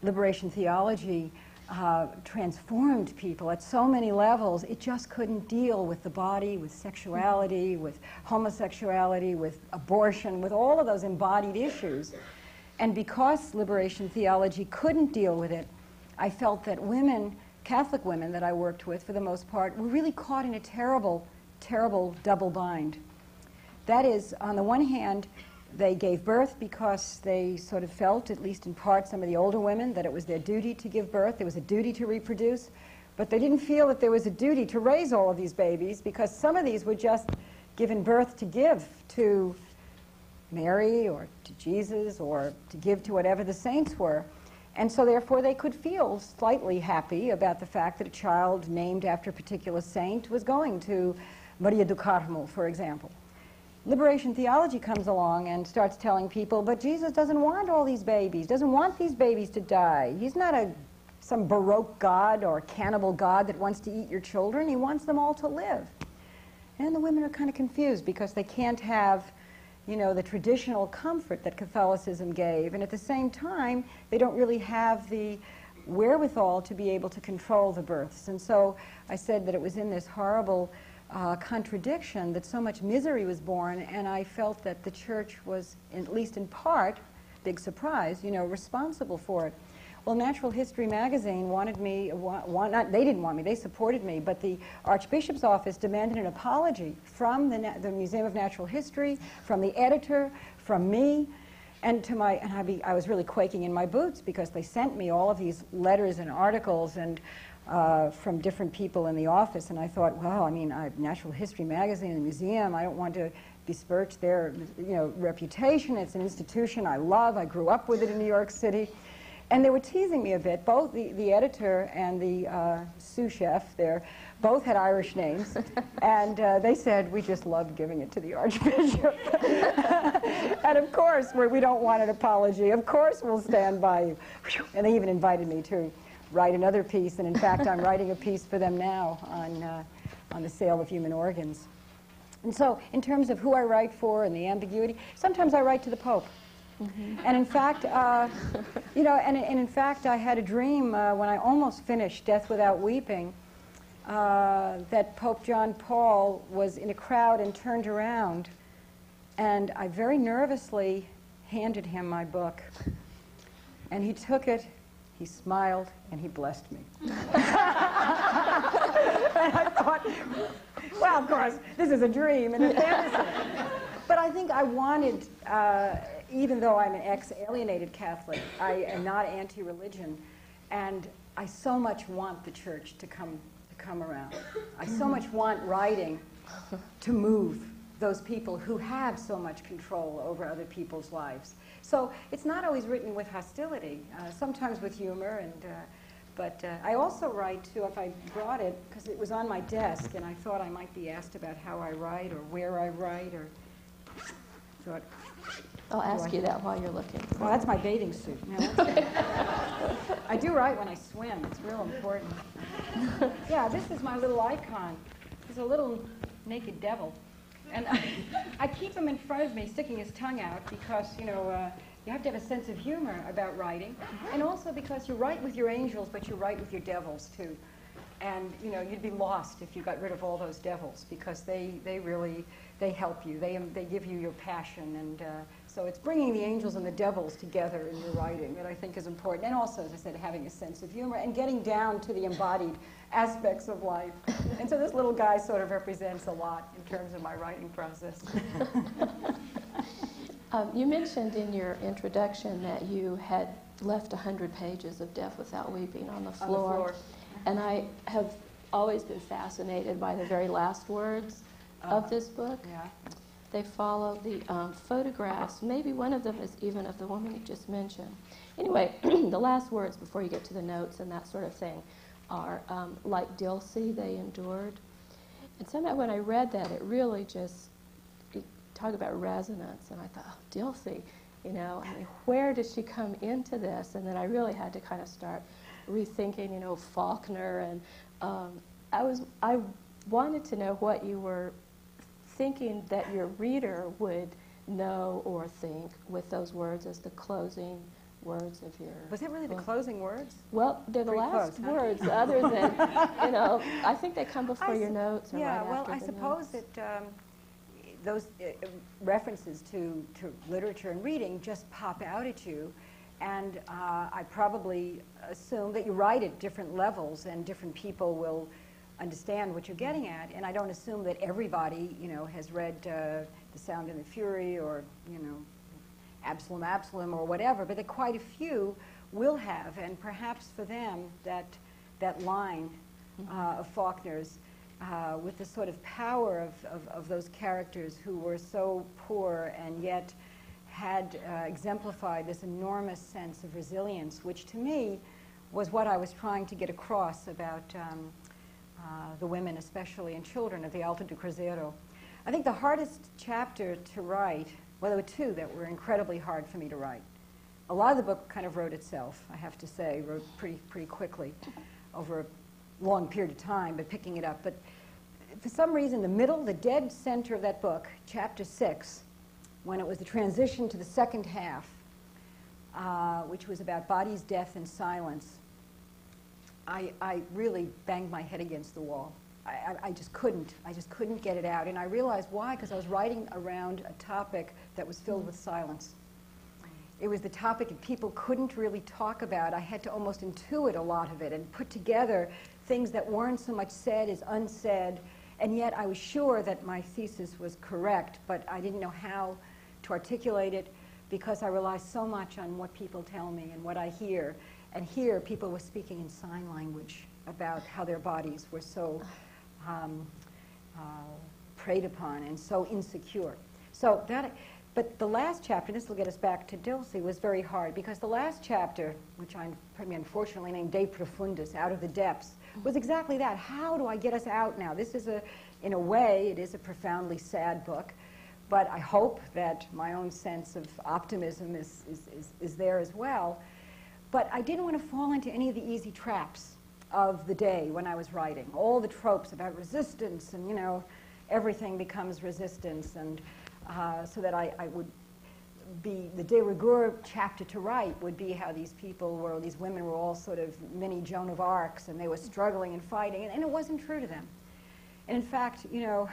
liberation theology uh, transformed people at so many levels, it just couldn't deal with the body, with sexuality, with homosexuality, with abortion, with all of those embodied issues. And because liberation theology couldn't deal with it, I felt that women, Catholic women that I worked with for the most part, were really caught in a terrible, terrible double bind. That is, on the one hand, they gave birth because they sort of felt, at least in part, some of the older women, that it was their duty to give birth, there was a duty to reproduce, but they didn't feel that there was a duty to raise all of these babies because some of these were just given birth to give to Mary or to Jesus or to give to whatever the saints were. And so, therefore, they could feel slightly happy about the fact that a child named after a particular saint was going to Maria do Carmo, for example. Liberation theology comes along and starts telling people, but Jesus doesn't want all these babies, doesn't want these babies to die. He's not a some baroque god or cannibal god that wants to eat your children. He wants them all to live. And the women are kind of confused because they can't have, you know, the traditional comfort that Catholicism gave, and at the same time, they don't really have the wherewithal to be able to control the births. And so I said that it was in this horrible uh, contradiction that so much misery was born, and I felt that the church was, at least in part, big surprise, you know, responsible for it. Well, Natural History magazine wanted me, wa- wa- not, they didn't want me, they supported me, but the Archbishop's office demanded an apology from the, Na- the Museum of Natural History, from the editor, from me, and to my, and I, be, I was really quaking in my boots because they sent me all of these letters and articles and uh, from different people in the office, and I thought, well, I mean, I, have Natural History magazine and the museum, I don't want to besmirch their, you know, reputation. It's an institution I love. I grew up with it in New York City. And they were teasing me a bit. Both the, the editor and the uh, sous chef there both had Irish names. and uh, they said, we just love giving it to the Archbishop. and of course, we're, we don't want an apology. Of course, we'll stand by you. And they even invited me to write another piece. And in fact, I'm writing a piece for them now on, uh, on the sale of human organs. And so, in terms of who I write for and the ambiguity, sometimes I write to the Pope. And in fact, uh, you know, and, and in fact, I had a dream uh, when I almost finished Death Without Weeping uh, that Pope John Paul was in a crowd and turned around, and I very nervously handed him my book. And he took it, he smiled, and he blessed me. and I thought, well, of course, this is a dream and a fantasy. But I think I wanted, uh, even though I'm an ex-alienated Catholic, I am not anti-religion, and I so much want the church to come to come around. I so much want writing to move those people who have so much control over other people's lives. So it's not always written with hostility, uh, sometimes with humor. And, uh, but uh, I also write, too, if I brought it, because it was on my desk, and I thought I might be asked about how I write or where I write, or thought, I'll ask you that while you're looking. well, that's my bathing suit. No, I do write when I swim. It's real important. Yeah, this is my little icon. He's a little naked devil. And I, I keep him in front of me, sticking his tongue out, because, you know, uh, you have to have a sense of humor about writing. And also because you write with your angels, but you write with your devils, too. And, you know, you'd be lost if you got rid of all those devils, because they, they really, they help you. They, they give you your passion. And uh, so it's bringing the angels and the devils together in your writing that I think is important. And also, as I said, having a sense of humor and getting down to the embodied aspects of life. And so this little guy sort of represents a lot in terms of my writing process. Um, you mentioned in your introduction that you had left 100 pages of Death Without Weeping on the On the floor. floor. And I have always been fascinated by the very last words Uh, of this book. Yeah. They follow the um, photographs. Maybe one of them is even of the woman you just mentioned. Anyway, the last words before you get to the notes and that sort of thing are um, like Dilsey, they endured. And somehow when I read that, it really just it, talk about resonance. And I thought, oh, Dilsey, you know, I mean, where did she come into this? And then I really had to kind of start rethinking, you know, Faulkner. And um, I was I wanted to know what you were thinking that your reader would know or think with those words as the closing words of your Was it really the closing words? Well, they're the Pretty last close, huh? words, other than, you know, I think they come before I your notes or Yeah, right well, I suppose notes. that um, those uh, references to, to literature and reading just pop out at you. And uh, I probably assume that you write at different levels and different people will understand what you're getting at. And I don't assume that everybody, you know, has read uh, The Sound and the Fury or, you know, Absalom, Absalom, or whatever, but that quite a few will have, and perhaps for them, that, that line uh, of Faulkner's uh, with the sort of power of, of, of those characters who were so poor and yet had uh, exemplified this enormous sense of resilience, which to me was what I was trying to get across about um, the women, especially and children of the Alto do Cruzeiro. I think the hardest chapter to write, well, there were two that were incredibly hard for me to write. A lot of the book kind of wrote itself, I have to say, wrote pretty, pretty quickly over a long period of time, but picking it up. But for some reason, the middle, the dead center of that book, chapter six, when it was the transition to the second half, uh, which was about bodies, death, and silence, I, I really banged my head against the wall. I, I, I just couldn't. I just couldn't get it out. And I realized why, because I was writing around a topic that was filled with silence. It was the topic that people couldn't really talk about. I had to almost intuit a lot of it and put together things that weren't so much said as unsaid. And yet I was sure that my thesis was correct, but I didn't know how to articulate it because I rely so much on what people tell me and what I hear. And here, people were speaking in sign language about how their bodies were so um, uh, preyed upon and so insecure. So that, but the last chapter, this will get us back to Dilsey, was very hard because the last chapter, which I unfortunately named De Profundis, Out of the Depths, was exactly that. How do I get us out now? This is a, in a way, it is a profoundly sad book, but I hope that my own sense of optimism is, is, is, is there as well. But I didn't want to fall into any of the easy traps of the day when I was writing. All the tropes about resistance and, you know, everything becomes resistance. And uh, so that I, I would be, the de rigueur chapter to write would be how these people were, these women were all sort of mini Joan of Arcs and they were struggling and fighting. And, and it wasn't true to them. And in fact, you know,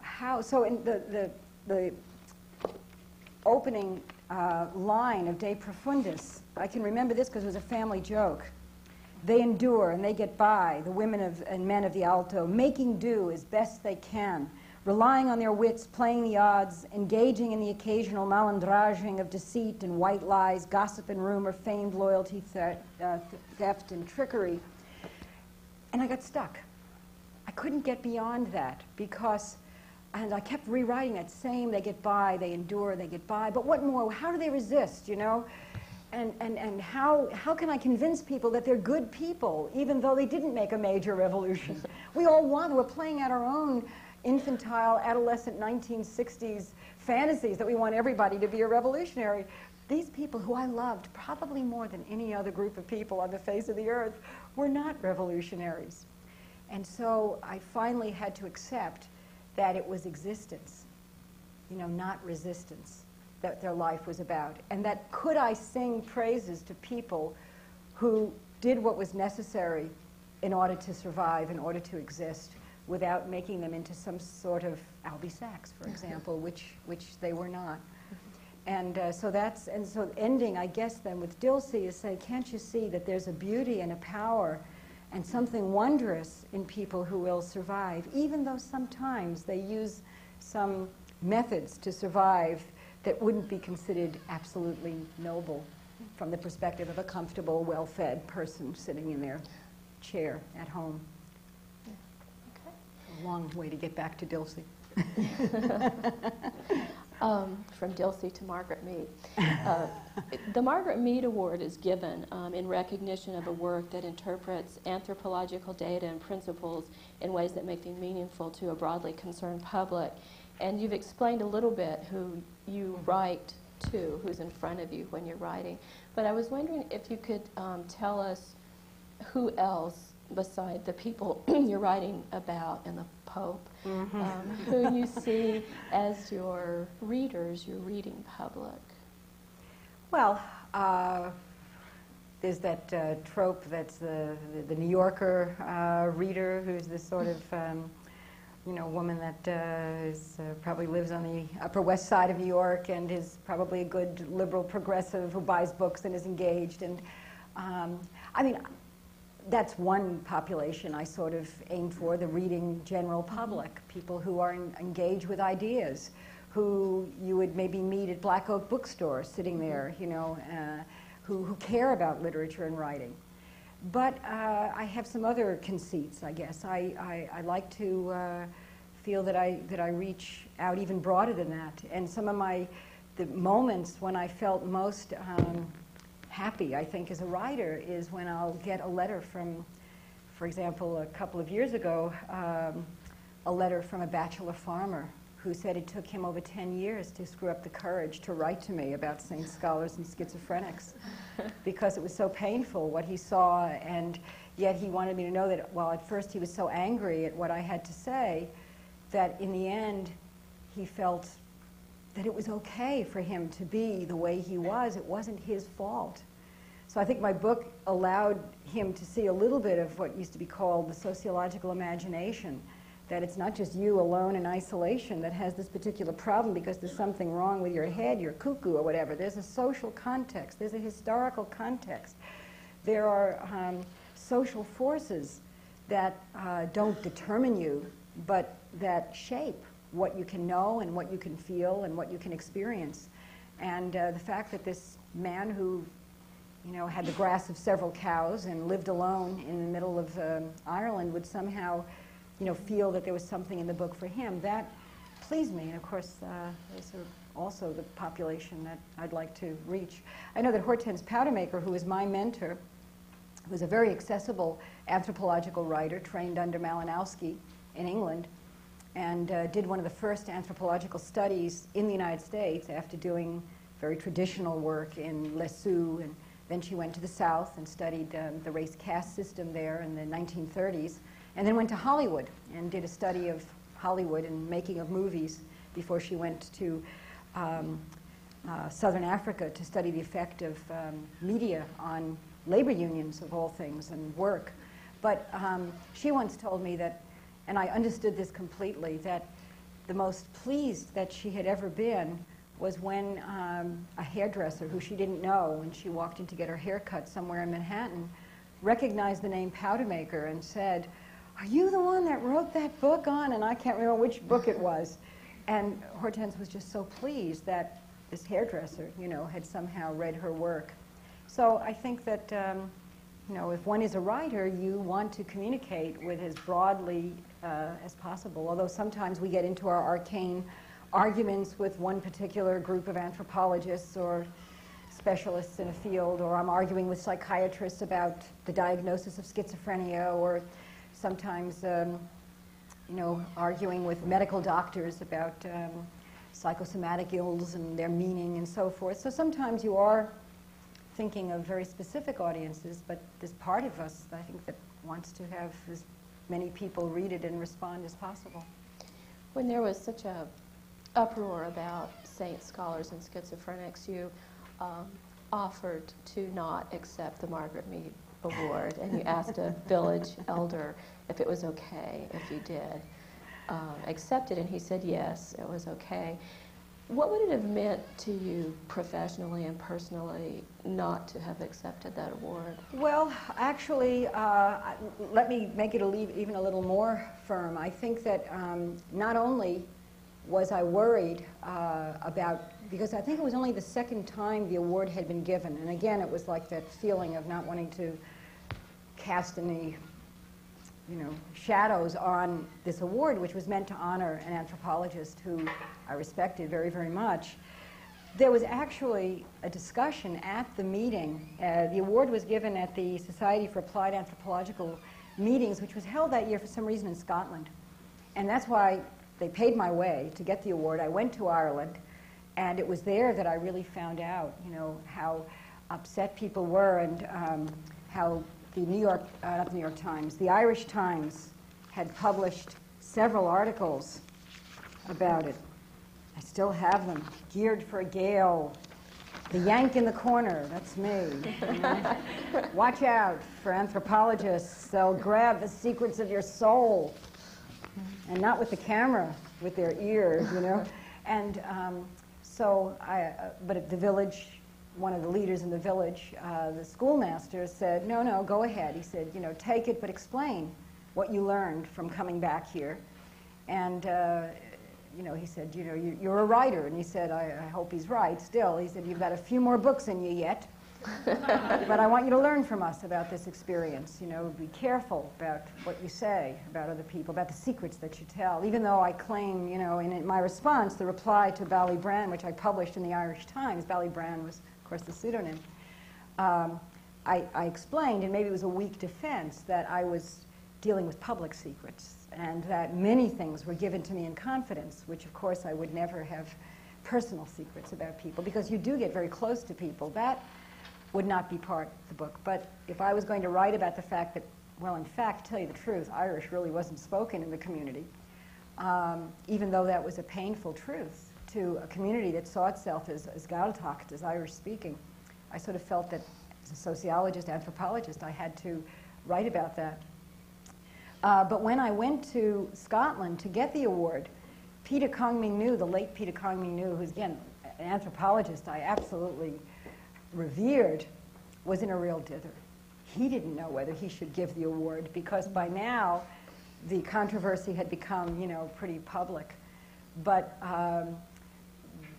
how, so in the, the, the opening uh, line of De Profundis, I can remember this because it was a family joke. They endure and they get by, the women of, and men of the Alto, making do as best they can, relying on their wits, playing the odds, engaging in the occasional malandragem of deceit and white lies, gossip and rumor, feigned loyalty, theft, uh, theft and trickery. And I got stuck. I couldn't get beyond that because and I kept rewriting that same, they get by, they endure, they get by, but what more? How do they resist, you know? And, and, and how, how can I convince people that they're good people, even though they didn't make a major revolution? we all want, we're playing out our own infantile, adolescent 1960s fantasies that we want everybody to be a revolutionary. These people who I loved, probably more than any other group of people on the face of the earth, were not revolutionaries. And so I finally had to accept that it was existence, you know, not resistance, that their life was about. And that could I sing praises to people who did what was necessary in order to survive, in order to exist, without making them into some sort of Albie Sachs, for example, which, which they were not. And uh, so that's, and so ending, I guess, then with Dilsey is say, can't you see that there's a beauty and a power and something wondrous in people who will survive, even though sometimes they use some methods to survive that wouldn't be considered absolutely noble from the perspective of a comfortable, well fed person sitting in their chair at home. Okay, A long way to get back to Dilsey. um, from Dilsey to Margaret Mead. Uh, the Margaret Mead Award is given um, in recognition of a work that interprets anthropological data and principles in ways that make them meaningful to a broadly concerned public. And you've explained a little bit who you write to, who's in front of you when you're writing. But I was wondering if you could um, tell us who else, beside the people you're writing about and the Pope, mm-hmm. um, who you see as your readers, your reading public? Well, uh, there's that uh, trope that's the, the, the New Yorker uh, reader who's this sort of um, you know, a woman that uh, is, uh, probably lives on the Upper West Side of New York and is probably a good liberal progressive who buys books and is engaged. And um, I mean, that's one population I sort of aim for, the reading general public, people who are in, engaged with ideas, who you would maybe meet at Black Oak Bookstore sitting there, you know, uh, who, who care about literature and writing. But uh, I have some other conceits, I guess. I, I, I like to uh, feel that I, that I reach out even broader than that. And some of my the moments when I felt most um, happy, I think, as a writer is when I'll get a letter from, for example, a couple of years ago, um, a letter from a bachelor farmer who said it took him over 10 years to screw up the courage to write to me about saint scholars and schizophrenics because it was so painful what he saw and yet he wanted me to know that while at first he was so angry at what i had to say that in the end he felt that it was okay for him to be the way he was. It wasn't his fault. So I think my book allowed him to see a little bit of what used to be called the sociological imagination, that it's not just you alone in isolation that has this particular problem because there's something wrong with your head, you're cuckoo or whatever. There's a social context, there's a historical context. There are um, social forces that uh, don't determine you, but that shape what you can know and what you can feel and what you can experience. And uh, the fact that this man who, you know, had the grass of several cows and lived alone in the middle of um, Ireland would somehow, you know, feel that there was something in the book for him, that pleased me. And of course, uh, those are also the population that I'd like to reach. I know that Hortense Powdermaker, who is my mentor, was a very accessible anthropological writer trained under Malinowski in England, and uh, did one of the first anthropological studies in the United States after doing very traditional work in Lesu. And then she went to the South and studied um, the race caste system there in the 1930s. And then went to Hollywood and did a study of Hollywood and making of movies before she went to um, uh, Southern Africa to study the effect of um, media on labor unions, of all things, and work. But um, she once told me that and I understood this completely, that the most pleased that she had ever been was when um, a hairdresser who she didn't know, when she walked in to get her hair cut somewhere in Manhattan, recognized the name Powdermaker and said, are you the one that wrote that book on? And I can't remember which book it was. And Hortense was just so pleased that this hairdresser, you know, had somehow read her work. So I think that um, you know, if one is a writer, you want to communicate with as broadly uh, as possible. Although sometimes we get into our arcane arguments with one particular group of anthropologists or specialists in a field, or I'm arguing with psychiatrists about the diagnosis of schizophrenia, or sometimes, um, you know, arguing with medical doctors about um, psychosomatic ills and their meaning and so forth. So sometimes you are thinking of very specific audiences, but there's part of us, I think, that wants to have as many people read it and respond as possible. When there was such a uproar about saint scholars and schizophrenics, you um, offered to not accept the Margaret Mead Award, and you asked a village elder if it was okay if you did um, accept it, and he said yes, it was okay. What would it have meant to you professionally and personally not to have accepted that award? Well, actually, uh, let me make it a even a little more firm. I think that um, not only was I worried uh, about, because I think it was only the second time the award had been given. And again, it was like that feeling of not wanting to cast any you know, shadows on this award, which was meant to honor an anthropologist who I respected very, very much. There was actually a discussion at the meeting. Uh, the award was given at the Society for Applied Anthropological meetings, which was held that year for some reason in Scotland. And that's why they paid my way to get the award. I went to Ireland, and it was there that I really found out, you know, how upset people were and um, how the New York, uh, not the New York Times, the Irish Times had published several articles about it. I still have them. Geared for a gale. The Yank in the corner, that's me. You know? Watch out for anthropologists. They'll grab the secrets of your soul. And not with the camera, with their ears, you know. And um, so, I, uh, but at the village, one of the leaders in the village, uh, the schoolmaster, said, no, no, go ahead. He said, you know, take it, but explain what you learned from coming back here. And, uh, you know, he said, you know, you, are a writer. And he said, I, I, hope he's right still. He said, you've got a few more books in you yet. but I want you to learn from us about this experience. You know, be careful about what you say about other people, about the secrets that you tell. Even though I claim, you know, in my response, the reply to Ballybran, which I published in the Irish Times, Ballybran was of course, the pseudonym, um, I, I, explained, and maybe it was a weak defense, that I was dealing with public secrets and that many things were given to me in confidence, which of course I would never have personal secrets about people because you do get very close to people. That would not be part of the book. But if I was going to write about the fact that, well, in fact, tell you the truth, Irish really wasn't spoken in the community, um, even though that was a painful truth to a community that saw itself as, as Gaeltacht, as Irish speaking, I sort of felt that as a sociologist, anthropologist, I had to write about that. Uh, but when I went to Scotland to get the award, Peter Kong-Ming New, the late Peter Kong-Ming New, who's again an anthropologist I absolutely revered, was in a real dither. He didn't know whether he should give the award because by now the controversy had become, you know, pretty public. But um,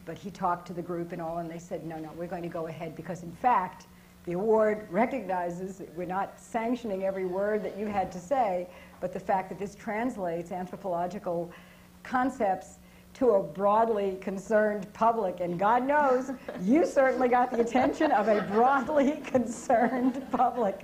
but he talked to the group and all, and they said, no, no, we're going to go ahead because, in fact, the award recognizes that we're not sanctioning every word that you had to say, but the fact that this translates anthropological concepts to a broadly concerned public. And God knows, you certainly got the attention of a broadly concerned public.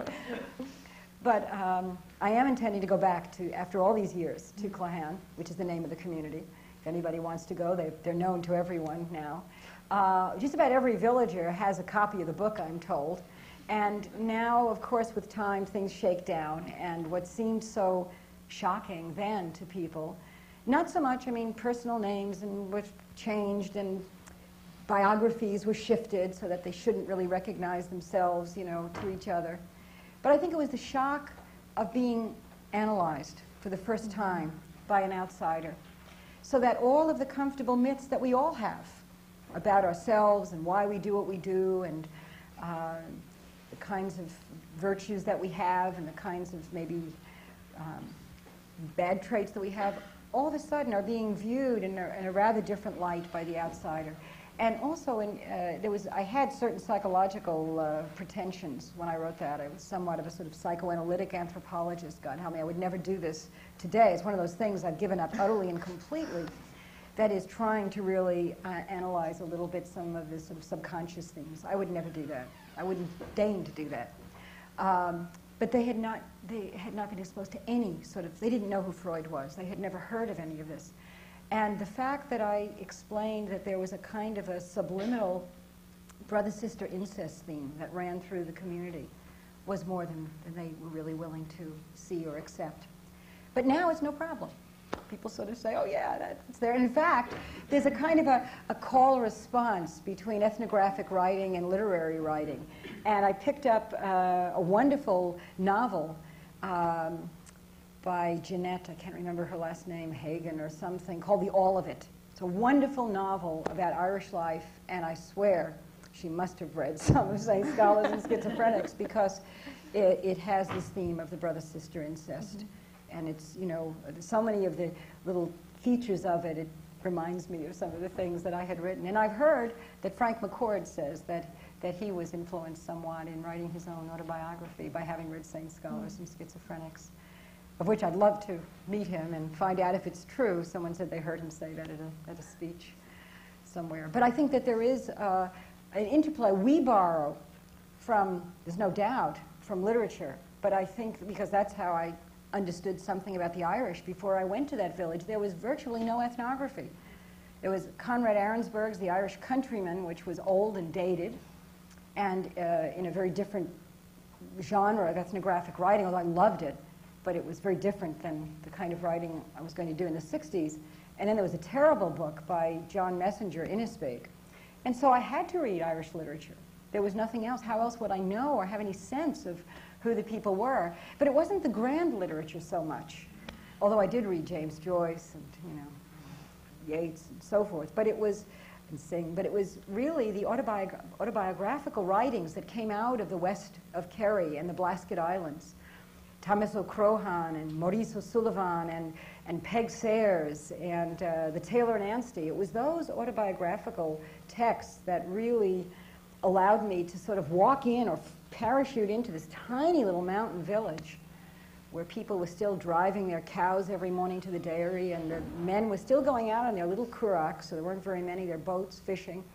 But um, I am intending to go back to, after all these years, to Cloghane, which is the name of the community. If anybody wants to go, they, they're known to everyone now. Uh, just about every villager has a copy of the book, I'm told. And now, of course, with time, things shake down. And what seemed so shocking then to people, not so much, I mean, personal names and were changed and biographies were shifted so that they shouldn't really recognize themselves, you know, to each other. But I think it was the shock of being analyzed for the first time by an outsider so that all of the comfortable myths that we all have about ourselves and why we do what we do and uh, the kinds of virtues that we have and the kinds of maybe um, bad traits that we have all of a sudden are being viewed in a, in a, rather different light by the outsider. And also, in, uh, there was, I had certain psychological uh, pretensions when I wrote that. I was somewhat of a sort of psychoanalytic anthropologist. God help me, I would never do this today. It's one of those things I've given up utterly and completely. That is trying to really uh, analyze a little bit some of the sort of subconscious things. I would never do that. I wouldn't deign to do that. Um, but they had not they had not been exposed to any sort of they didn't know who Freud was. They had never heard of any of this. And the fact that I explained that there was a kind of a subliminal brother sister incest theme that ran through the community was more than, than they were really willing to see or accept. But now it's no problem. People sort of say, oh, yeah, that's there. And in fact, there's a kind of a, a call response between ethnographic writing and literary writing. And I picked up uh, a wonderful novel. Um, by Jeanette, I can't remember her last name, Hagen or something, called The All of It. It's a wonderful novel about Irish life, and I swear she must have read some of St. Scholars and Schizophrenics because it, it, has this theme of the brother sister incest. Mm-hmm. And it's, you know, so many of the little features of it, it reminds me of some of the things that I had written. And I've heard that Frank McCourt says that, that he was influenced somewhat in writing his own autobiography by having read St. Scholars mm-hmm. and Schizophrenics of which I'd love to meet him and find out if it's true. Someone said they heard him say that at a, at a speech somewhere. But I think that there is uh, an interplay. We borrow from, there's no doubt, from literature. But I think because that's how I understood something about the Irish before I went to that village, there was virtually no ethnography. There was Conrad Arensberg's The Irish Countryman, which was old and dated, and uh, in a very different genre of ethnographic writing, although I loved it but it was very different than the kind of writing I was going to do in the 60s. And then there was a terrible book by John Messenger, Inis Beag. And so I had to read Irish literature. There was nothing else. How else would I know or have any sense of who the people were? But it wasn't the grand literature so much, although I did read James Joyce and, you know, Yeats and so forth. But it was, and Synge, but it was really the autobiog autobiographical writings that came out of the west of Kerry and the Blasket Islands Thomas O'Crohan and Maurice O'Sullivan and, and Peig Sayers and uh, the Tailor and Ansty. It was those autobiographical texts that really allowed me to sort of walk in or parachute into this tiny little mountain village where people were still driving their cows every morning to the dairy and the men were still going out on their little curraghs, so there weren't very many, their boats fishing.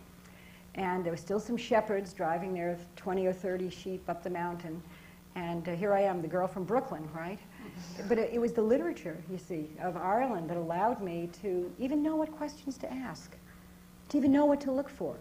And there were still some shepherds driving their 20 or 30 sheep up the mountain. And uh, here I am, the girl from Brooklyn, right? But it, it, was the literature, you see, of Ireland that allowed me to even know what questions to ask, to even know what to look for.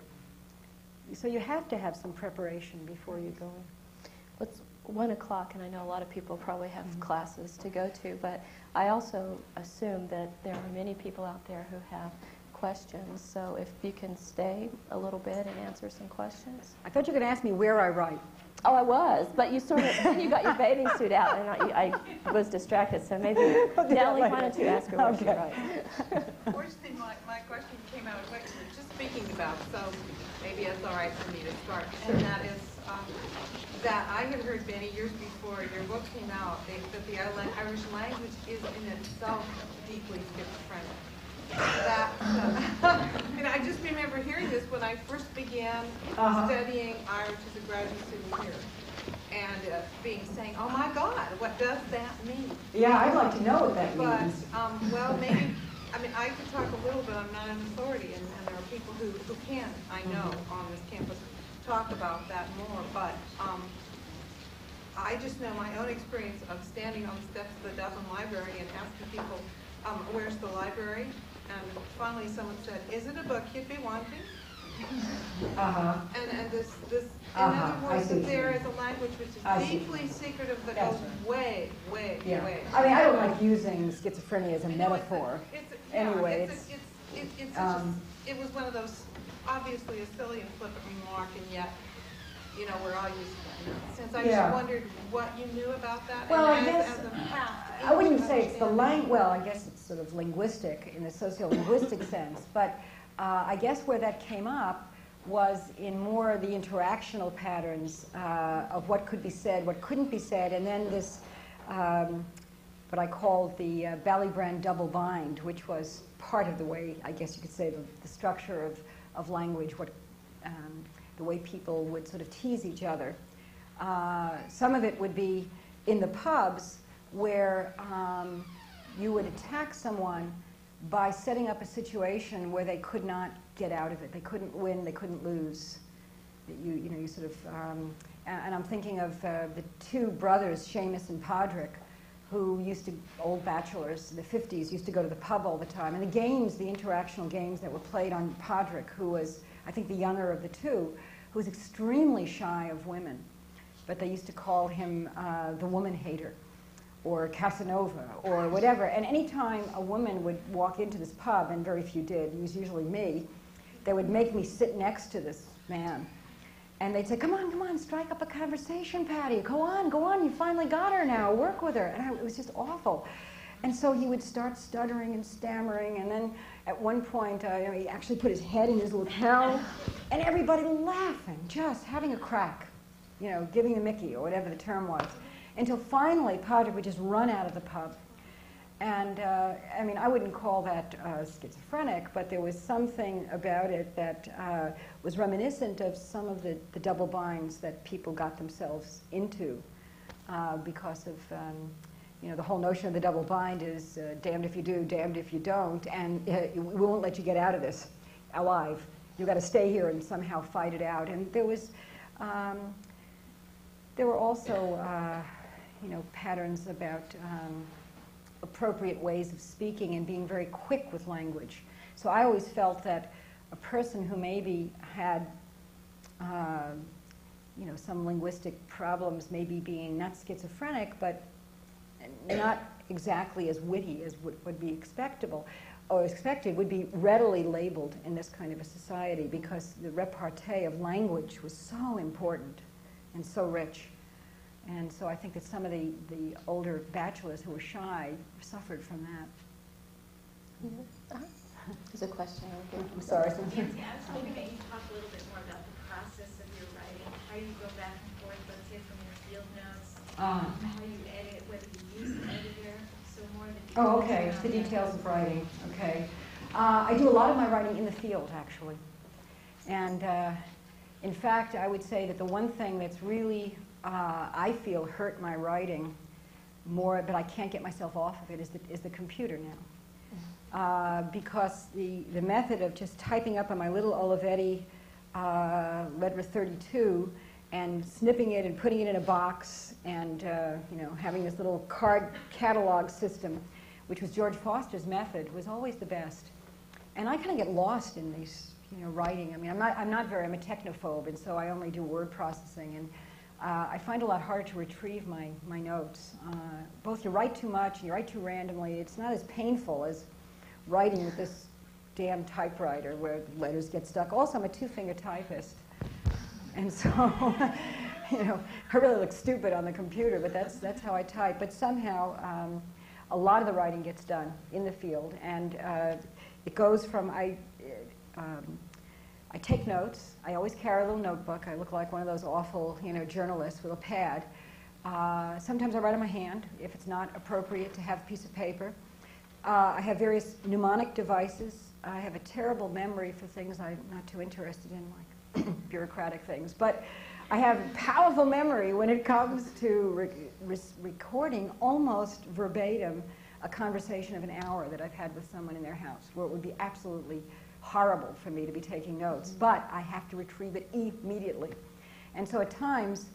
So you have to have some preparation before you go in. Well, it's one o'clock, and I know a lot of people probably have mm-hmm. classes to go to, but I also assume that there are many people out there who have questions. So if you can stay a little bit and answer some questions. I thought you were going to ask me where I write. Oh, I was, but you sort of then you got your bathing suit out, and I, I was distracted. So maybe Nellie, why don't you ask her what okay. she writes? Fortunately, my, my question came out of what you were just speaking about, so maybe it's all right for me to start. And that is um, that I had heard many years before your book came out that the Irish language is in itself deeply schizophrenic that, uh, and I just remember hearing this when I first began uh-huh. studying Irish as a graduate student here. And uh, being saying, oh my God, what does that mean? Yeah, I'd like to know what that but, means. But, um, well, maybe, I mean, I could talk a little bit, I'm not an authority, and, and there are people who, who can, I know, mm-hmm. on this campus, talk about that more, but um, I just know my own experience of standing on the steps of the Dublin Library and asking people, um, where's the library? And finally, someone said, "Is it a book you'd be wanting?" Uh-huh. And, and this, this, in uh-huh. other words, that there is a language which is deeply secretive that That's goes right. way, way, yeah. way. I mean, I don't like using schizophrenia as a metaphor. It's, it's, anyway, it's, it's, it's, it's, it's um, it was one of those obviously a silly and flippant remark, and yet, you know, we're all used to that. Since I yeah. just wondered what you knew about that. Well, I as, guess as a, I wouldn't say it's the language. Well, I guess it's sort of linguistic in the sociolinguistic sense, but uh, I guess where that came up was in more the interactional patterns uh, of what could be said, what couldn't be said, and then this, um, what I called the uh, Ballybran double bind, which was part of the way, I guess you could say, the, the structure of, of language, what, um, the way people would sort of tease each other. Uh, some of it would be in the pubs where um, you would attack someone by setting up a situation where they could not get out of it. They couldn't win, they couldn't lose. You, you know, you sort of, um, and, I'm thinking of uh, the two brothers, Seamus and Podrick, who used to, old bachelors, in the 50s, used to go to the pub all the time. And the games, the interactional games that were played on Podrick, who was, I think, the younger of the two, who was extremely shy of women. But they used to call him uh, the woman hater or Casanova or whatever. And anytime a woman would walk into this pub, and very few did, it was usually me, they would make me sit next to this man. And they'd say, come on, come on, strike up a conversation, Patty. Go on, go on, you finally got her now, work with her. And I, it was just awful. And so he would start stuttering and stammering, and then at one point, uh, you know, he actually put his head in his lapel, and everybody laughing, just having a crack, you know, giving the Mickey, or whatever the term was until finally Podrick would just run out of the pub. And uh, I mean, I wouldn't call that uh, schizophrenic, but there was something about it that uh, was reminiscent of some of the, the, double binds that people got themselves into uh, because of, um, you know, the whole notion of the double bind is uh, damned if you do, damned if you don't, and uh, we won't let you get out of this alive. You've got to stay here and somehow fight it out. And there was, um, there were also you know, patterns about um, appropriate ways of speaking and being very quick with language. So I always felt that a person who maybe had, uh, you know, some linguistic problems, maybe being not schizophrenic, but not exactly as witty as would, would be expectable or expected, would be readily labeled in this kind of a society because the repartee of language was so important and so rich. And so I think that some of the, the older bachelors who were shy suffered from that. There's a question over I'm sorry. Nancy, I was hoping that you talk a little bit more about the process of your writing, how you go back and forth, let's say from your field notes, Uh, how you edit, whether you use an editor, so more the details. Oh, okay, the details of writing, okay. Uh, I do a lot of my writing in the field, actually. And uh, in fact, I would say that the one thing that's really uh, I feel hurt my writing more, but I can't get myself off of it, is the, is the computer now. Uh, because the, the method of just typing up on my little Olivetti uh, Lettera 32 and snipping it and putting it in a box and uh, you know having this little card catalog system, which was George Foster's method, was always the best. And I kind of get lost in these, you know, writing. I mean, I'm not, I'm not very, I'm a technophobe, and so I only do word processing. And uh, I find it a lot harder to retrieve my, my notes. Uh, both you write too much and you write too randomly. It's not as painful as writing with this damn typewriter where letters get stuck. Also, I'm a two-finger typist. And so, you know, I really look stupid on the computer, but that's, that's how I type. But somehow, um, a lot of the writing gets done in the field. And uh, it goes from, I, um, I take notes. I always carry a little notebook. I look like one of those awful, you know, journalists with a pad. Uh, sometimes I write on my hand if it's not appropriate to have a piece of paper. Uh, I have various mnemonic devices. I have a terrible memory for things I'm not too interested in, like bureaucratic things. But I have powerful memory when it comes to re re recording almost verbatim a conversation of an hour that I've had with someone in their house, where it would be absolutely horrible for me to be taking notes, but I have to retrieve it immediately. And so at times,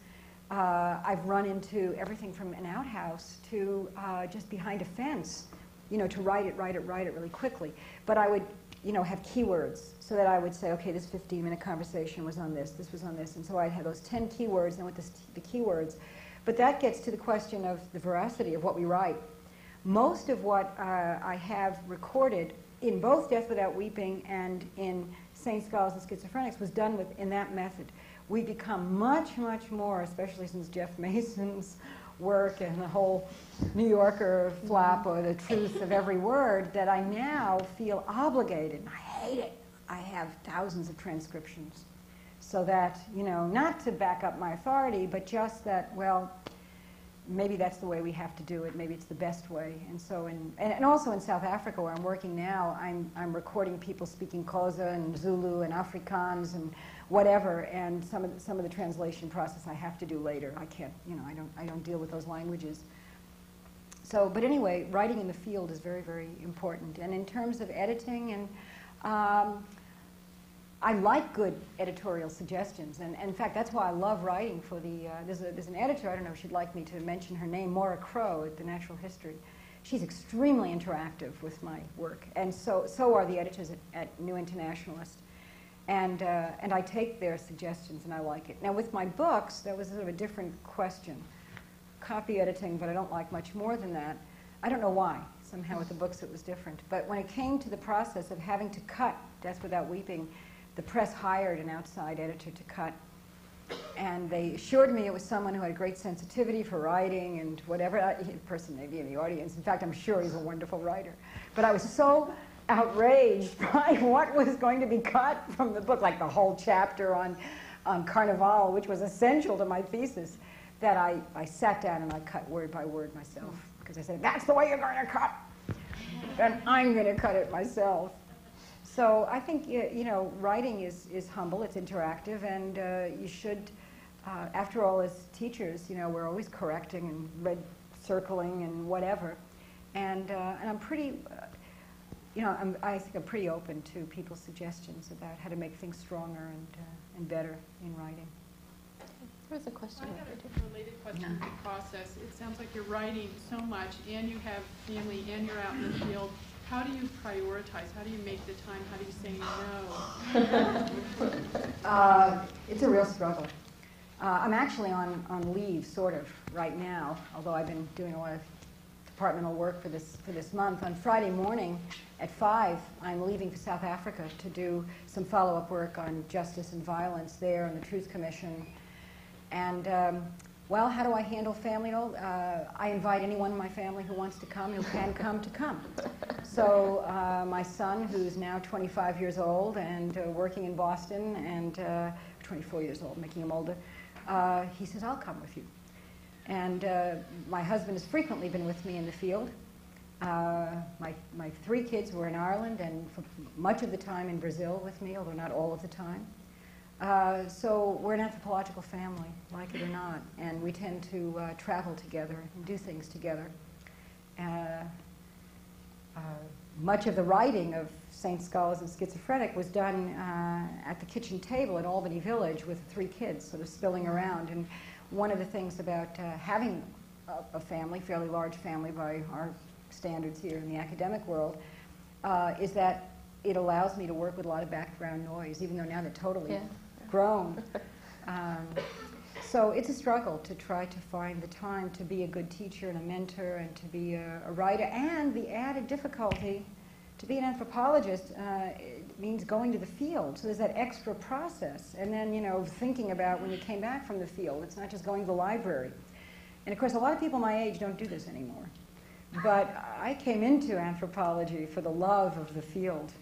uh, I've run into everything from an outhouse to uh, just behind a fence, you know, to write it, write it, write it really quickly. But I would, you know, have keywords so that I would say, okay, this 15-minute conversation was on this, this was on this, and so I'd have those 10 keywords and with this, the keywords. But that gets to the question of the veracity of what we write. Most of what uh, I have recorded in both Death Without Weeping and in Saints, Scholars, and Schizophrenics was done with, in that method. We become much, much more, especially since Jeff Masson's work and the whole New Yorker flap or the truth of every word, that I now feel obligated. I hate it. I have thousands of transcriptions. So that, you know, not to back up my authority, but just that, well, maybe that's the way we have to do it. Maybe it's the best way. And so, in, and, and also in South Africa, where I'm working now, I'm, I'm recording people speaking Xhosa and Zulu and Afrikaans and whatever. And some of the, some of the translation process I have to do later. I can't, you know, I don't, I don't deal with those languages. So, but anyway, writing in the field is very, very important. And in terms of editing and um, I like good editorial suggestions, and, and in fact, that's why I love writing for the. Uh, there's, a, there's an editor, I don't know if she'd like me to mention her name, Maura Crow at the Natural History. She's extremely interactive with my work, and so, so are the editors at, at New Internationalist. And, uh, and I take their suggestions and I like it. Now, with my books, that was sort of a different question. Copy editing, but I don't like much more than that. I don't know why. Somehow with the books it was different. But when it came to the process of having to cut Death Without Weeping, the press hired an outside editor to cut. And they assured me it was someone who had a great sensitivity for writing and whatever. A person may be in the audience. In fact, I'm sure he's a wonderful writer. But I was so outraged by what was going to be cut from the book, like the whole chapter on, on Carnival, which was essential to my thesis, that I, I sat down and I cut word by word myself. Because I said, that's the way you're going to cut. And I'm going to cut it myself. So I think you know writing is, is humble, it's interactive, and uh, you should, uh, after all, as teachers, you know we're always correcting and red circling and whatever, and uh, and I'm pretty, you know I'm, I think I'm pretty open to people's suggestions about how to make things stronger and uh, and better in writing. There's a question. I got a related question to the process. It sounds like you're writing so much, and you have family, and you're out in the field how do you prioritize? How do you make the time? How do you say no? uh, it's a real struggle. Uh, I'm actually on, on leave, sort of, right now, although I've been doing a lot of departmental work for this, for this month. On Friday morning at 5, I'm leaving for South Africa to do some follow up work on justice and violence there and the Truth Commission. And um, well, how do I handle family? Uh, I invite anyone in my family who wants to come, who can come, to come. So uh, my son, who's now 25 years old and uh, working in Boston, and uh, 24 years old, making him older, uh, he says, I'll come with you. And uh, my husband has frequently been with me in the field. my, my three kids were in Ireland and for much of the time in Brazil with me, although not all of the time. Uh, so we're an anthropological family, like it or not, and we tend to uh, travel together and do things together. Uh, uh much of the writing of Saint Scholars, and Schizophrenic was done uh, at the kitchen table in Albany Village with three kids sort of spilling around. And one of the things about having a, a, family, fairly large family by our standards here in the academic world, is that it allows me to work with a lot of background noise, even though now they're totally yeah grown. Um, so it's a struggle to try to find the time to be a good teacher and a mentor and to be a, a writer. And the added difficulty to be an anthropologist uh, means going to the field. So there's that extra process. And then, you know, thinking about when you came back from the field, it's not just going to the library. And of course, a lot of people my age don't do this anymore. But I came into anthropology for the love of the field.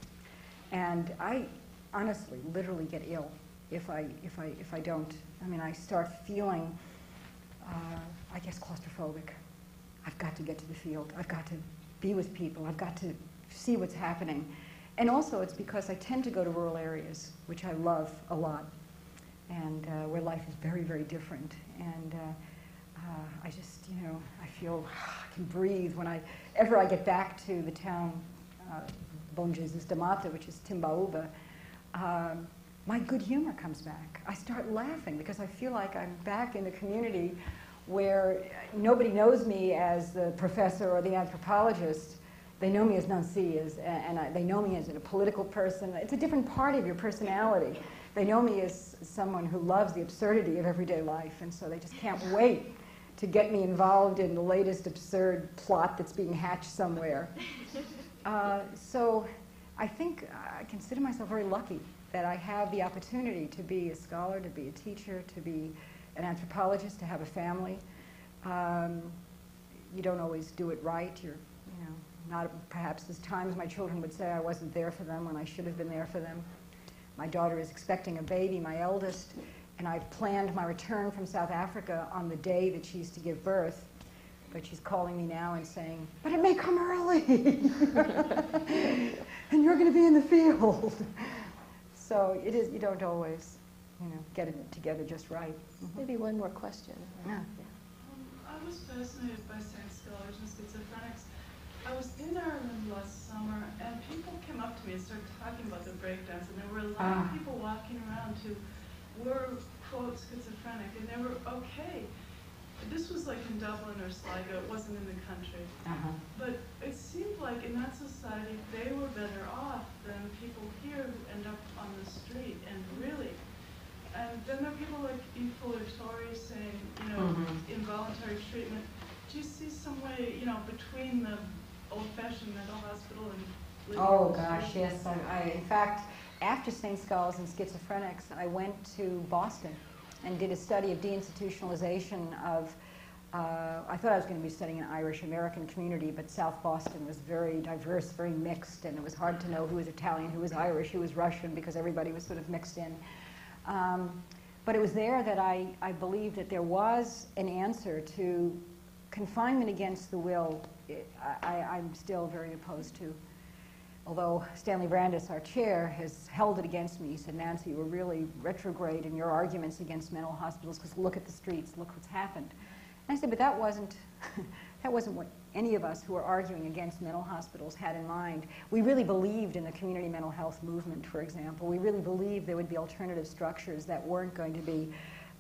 And I honestly, literally get ill if I, if I, if I don't. I mean, I start feeling, uh, I guess, claustrophobic. I've got to get to the field. I've got to be with people. I've got to see what's happening. And also, it's because I tend to go to rural areas, which I love a lot, and uh, where life is very, very different. And uh, uh I just, you know, I feel I can breathe when I ever I get back to the town, uh, Bom Jesus da Mata, which is Timbaúba. Um, my good humor comes back. I start laughing because I feel like I'm back in the community where nobody knows me as the professor or the anthropologist. They know me as Nancy, as, and I, they know me as a political person. It's a different part of your personality. They know me as someone who loves the absurdity of everyday life, and so they just can't wait to get me involved in the latest absurd plot that's being hatched somewhere. Uh, so I think I consider myself very lucky that I have the opportunity to be a scholar, to be a teacher, to be an anthropologist, to have a family. Um, you don't always do it right. You're, you know, not perhaps there's times my children would say I wasn't there for them when I should have been there for them. My daughter is expecting a baby, my eldest, and I've planned my return from South Africa on the day that she's to give birth. but she's calling me now and saying, but it may come early. and you're going to be in the field. So it is, you don't always, you know, get it together just right. Mhm. Maybe one more question. Yeah. Um, I was fascinated by St. Scholars and schizophrenics. I was in Ireland last summer, and people came up to me and started talking about the breakdowns, and there were a lot Ah. of people walking around who were, quote, schizophrenic, and they were okay. This was like in Dublin or Sligo, it wasn't in the country. Uh-huh. But it seemed like in that society, they were better off than people here who end up on the street, and really. And then there are people like Aoife Torrey saying, you know, Mhm. involuntary treatment. Do you see some way, you know, between the old-fashioned mental hospital and Oh, gosh, yes. I, I, in fact, after St. Scholars and schizophrenics, I went to Boston and did a study of deinstitutionalization of, uh, I thought I was going to be studying an Irish-American community, but South Boston was very diverse, very mixed, and it was hard to know who was Italian, who was Irish, who was Russian, because everybody was sort of mixed in. Um, but it was there that I, I believed that there was an answer to confinement against the will. It, I- I'm still very opposed to although Stanley Brandes, our chair, has held it against me. He said, Nancy, you were really retrograde in your arguments against mental hospitals because look at the streets, look what's happened. And I said, but that wasn't, that wasn't what any of us who were arguing against mental hospitals had in mind. We really believed in the community mental health movement, for example. We really believed there would be alternative structures that weren't going to be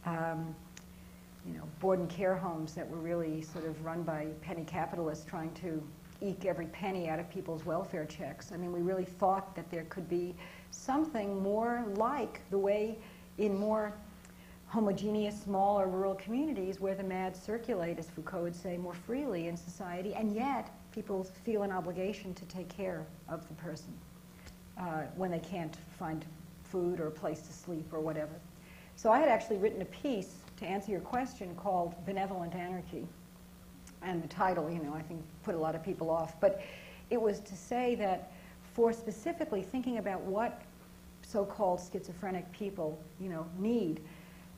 um, you know, board and care homes that were really sort of run by penny capitalists trying to eke every penny out of people's welfare checks. I mean, we really thought that there could be something more like the way in more homogeneous, smaller rural communities where the mad circulate, as Foucault would say, more freely in society, and yet people feel an obligation to take care of the person uh, when they can't find food or a place to sleep or whatever. So I had actually written a piece to answer your question called Benevolent Anarchy. And the title, you know, I think put a lot of people off. But it was to say that for specifically thinking about what so-called schizophrenic people, you know, need,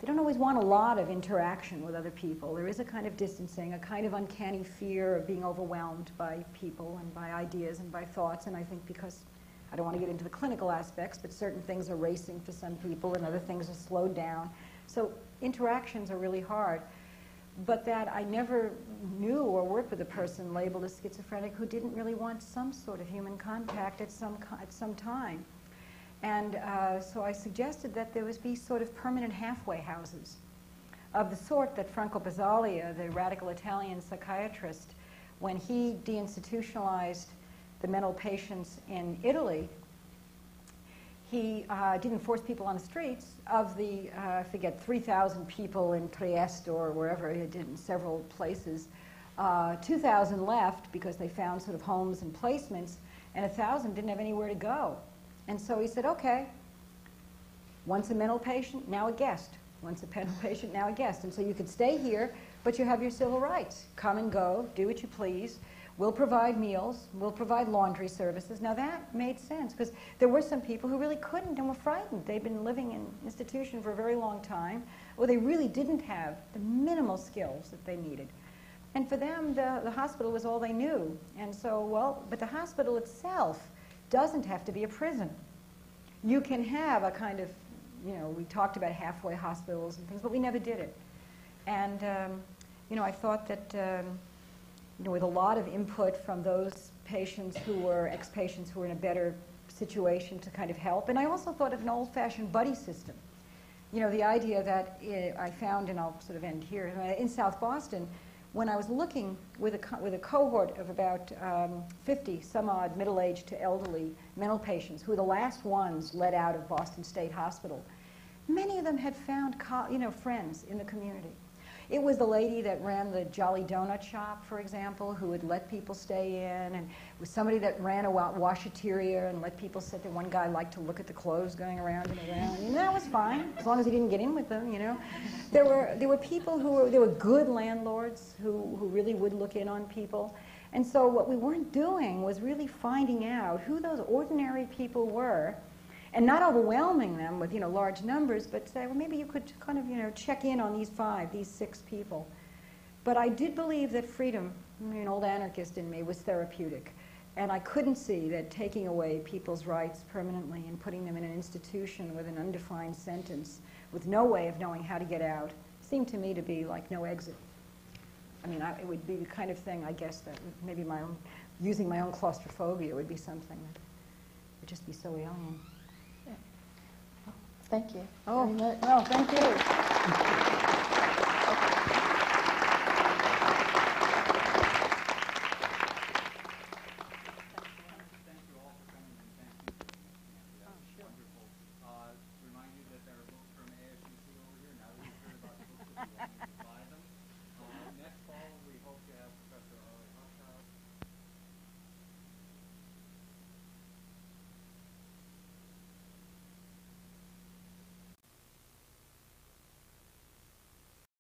they don't always want a lot of interaction with other people. There is a kind of distancing, a kind of uncanny fear of being overwhelmed by people and by ideas and by thoughts. And I think because I don't want to get into the clinical aspects, but certain things are racing for some people and other things are slowed down. So interactions are really hard. But that I never knew or worked with a person labeled as schizophrenic who didn't really want some sort of human contact at some, at some time. And uh, so I suggested that there was be sort of permanent halfway houses of the sort that Franco Basaglia, the radical Italian psychiatrist, when he deinstitutionalized the mental patients in Italy, he uh, didn't force people on the streets. Of the, uh, I forget, 3,000 people in Trieste or wherever he did in several places, uh, 2,000 left because they found sort of homes and placements, and 1,000 didn't have anywhere to go. And so he said, okay, once a mental patient, now a guest. Once a mental patient, now a guest. And so you could stay here, but you have your civil rights. Come and go, do what you please. We'll provide meals, we'll provide laundry services. Now that made sense because there were some people who really couldn't and were frightened. They'd been living in institution for a very long time, or they really didn't have the minimal skills that they needed. And for them, the, the hospital was all they knew. And so, well, but the hospital itself doesn't have to be a prison. You can have a kind of, you know, we talked about halfway hospitals and things, but we never did it. And, um, you know, I thought that, um, you know, with a lot of input from those patients who were ex-patients who were in a better situation to kind of help. And I also thought of an old-fashioned buddy system. You know, the idea that uh, I found, and I'll sort of end here, uh, in South Boston, when I was looking with a, with a cohort of about um, 50 some odd middle-aged to elderly mental patients who were the last ones let out of Boston State Hospital, many of them had found you know, friends in the community. It was the lady that ran the Jolly Donut shop, for example, who would let people stay in, and it was somebody that ran a wa- washateria and let people sit there. One guy liked to look at the clothes going around and around, and that was fine, as long as he didn't get in with them, you know. There were, there were people who were, there were good landlords who, who really would look in on people. And so what we weren't doing was really finding out who those ordinary people were and not overwhelming them with you know large numbers, but say, well, maybe you could kind of you know check in on these five, these six people, But I did believe that freedom, I mean, an old anarchist in me, was therapeutic. And I couldn't see that taking away people's rights permanently and putting them in an institution with an undefined sentence, with no way of knowing how to get out, seemed to me to be like no exit. I mean, I, it would be the kind of thing, I guess, that maybe my own, using my own claustrophobia would be something that would just be so alien. Thank you. Oh, no, thank you.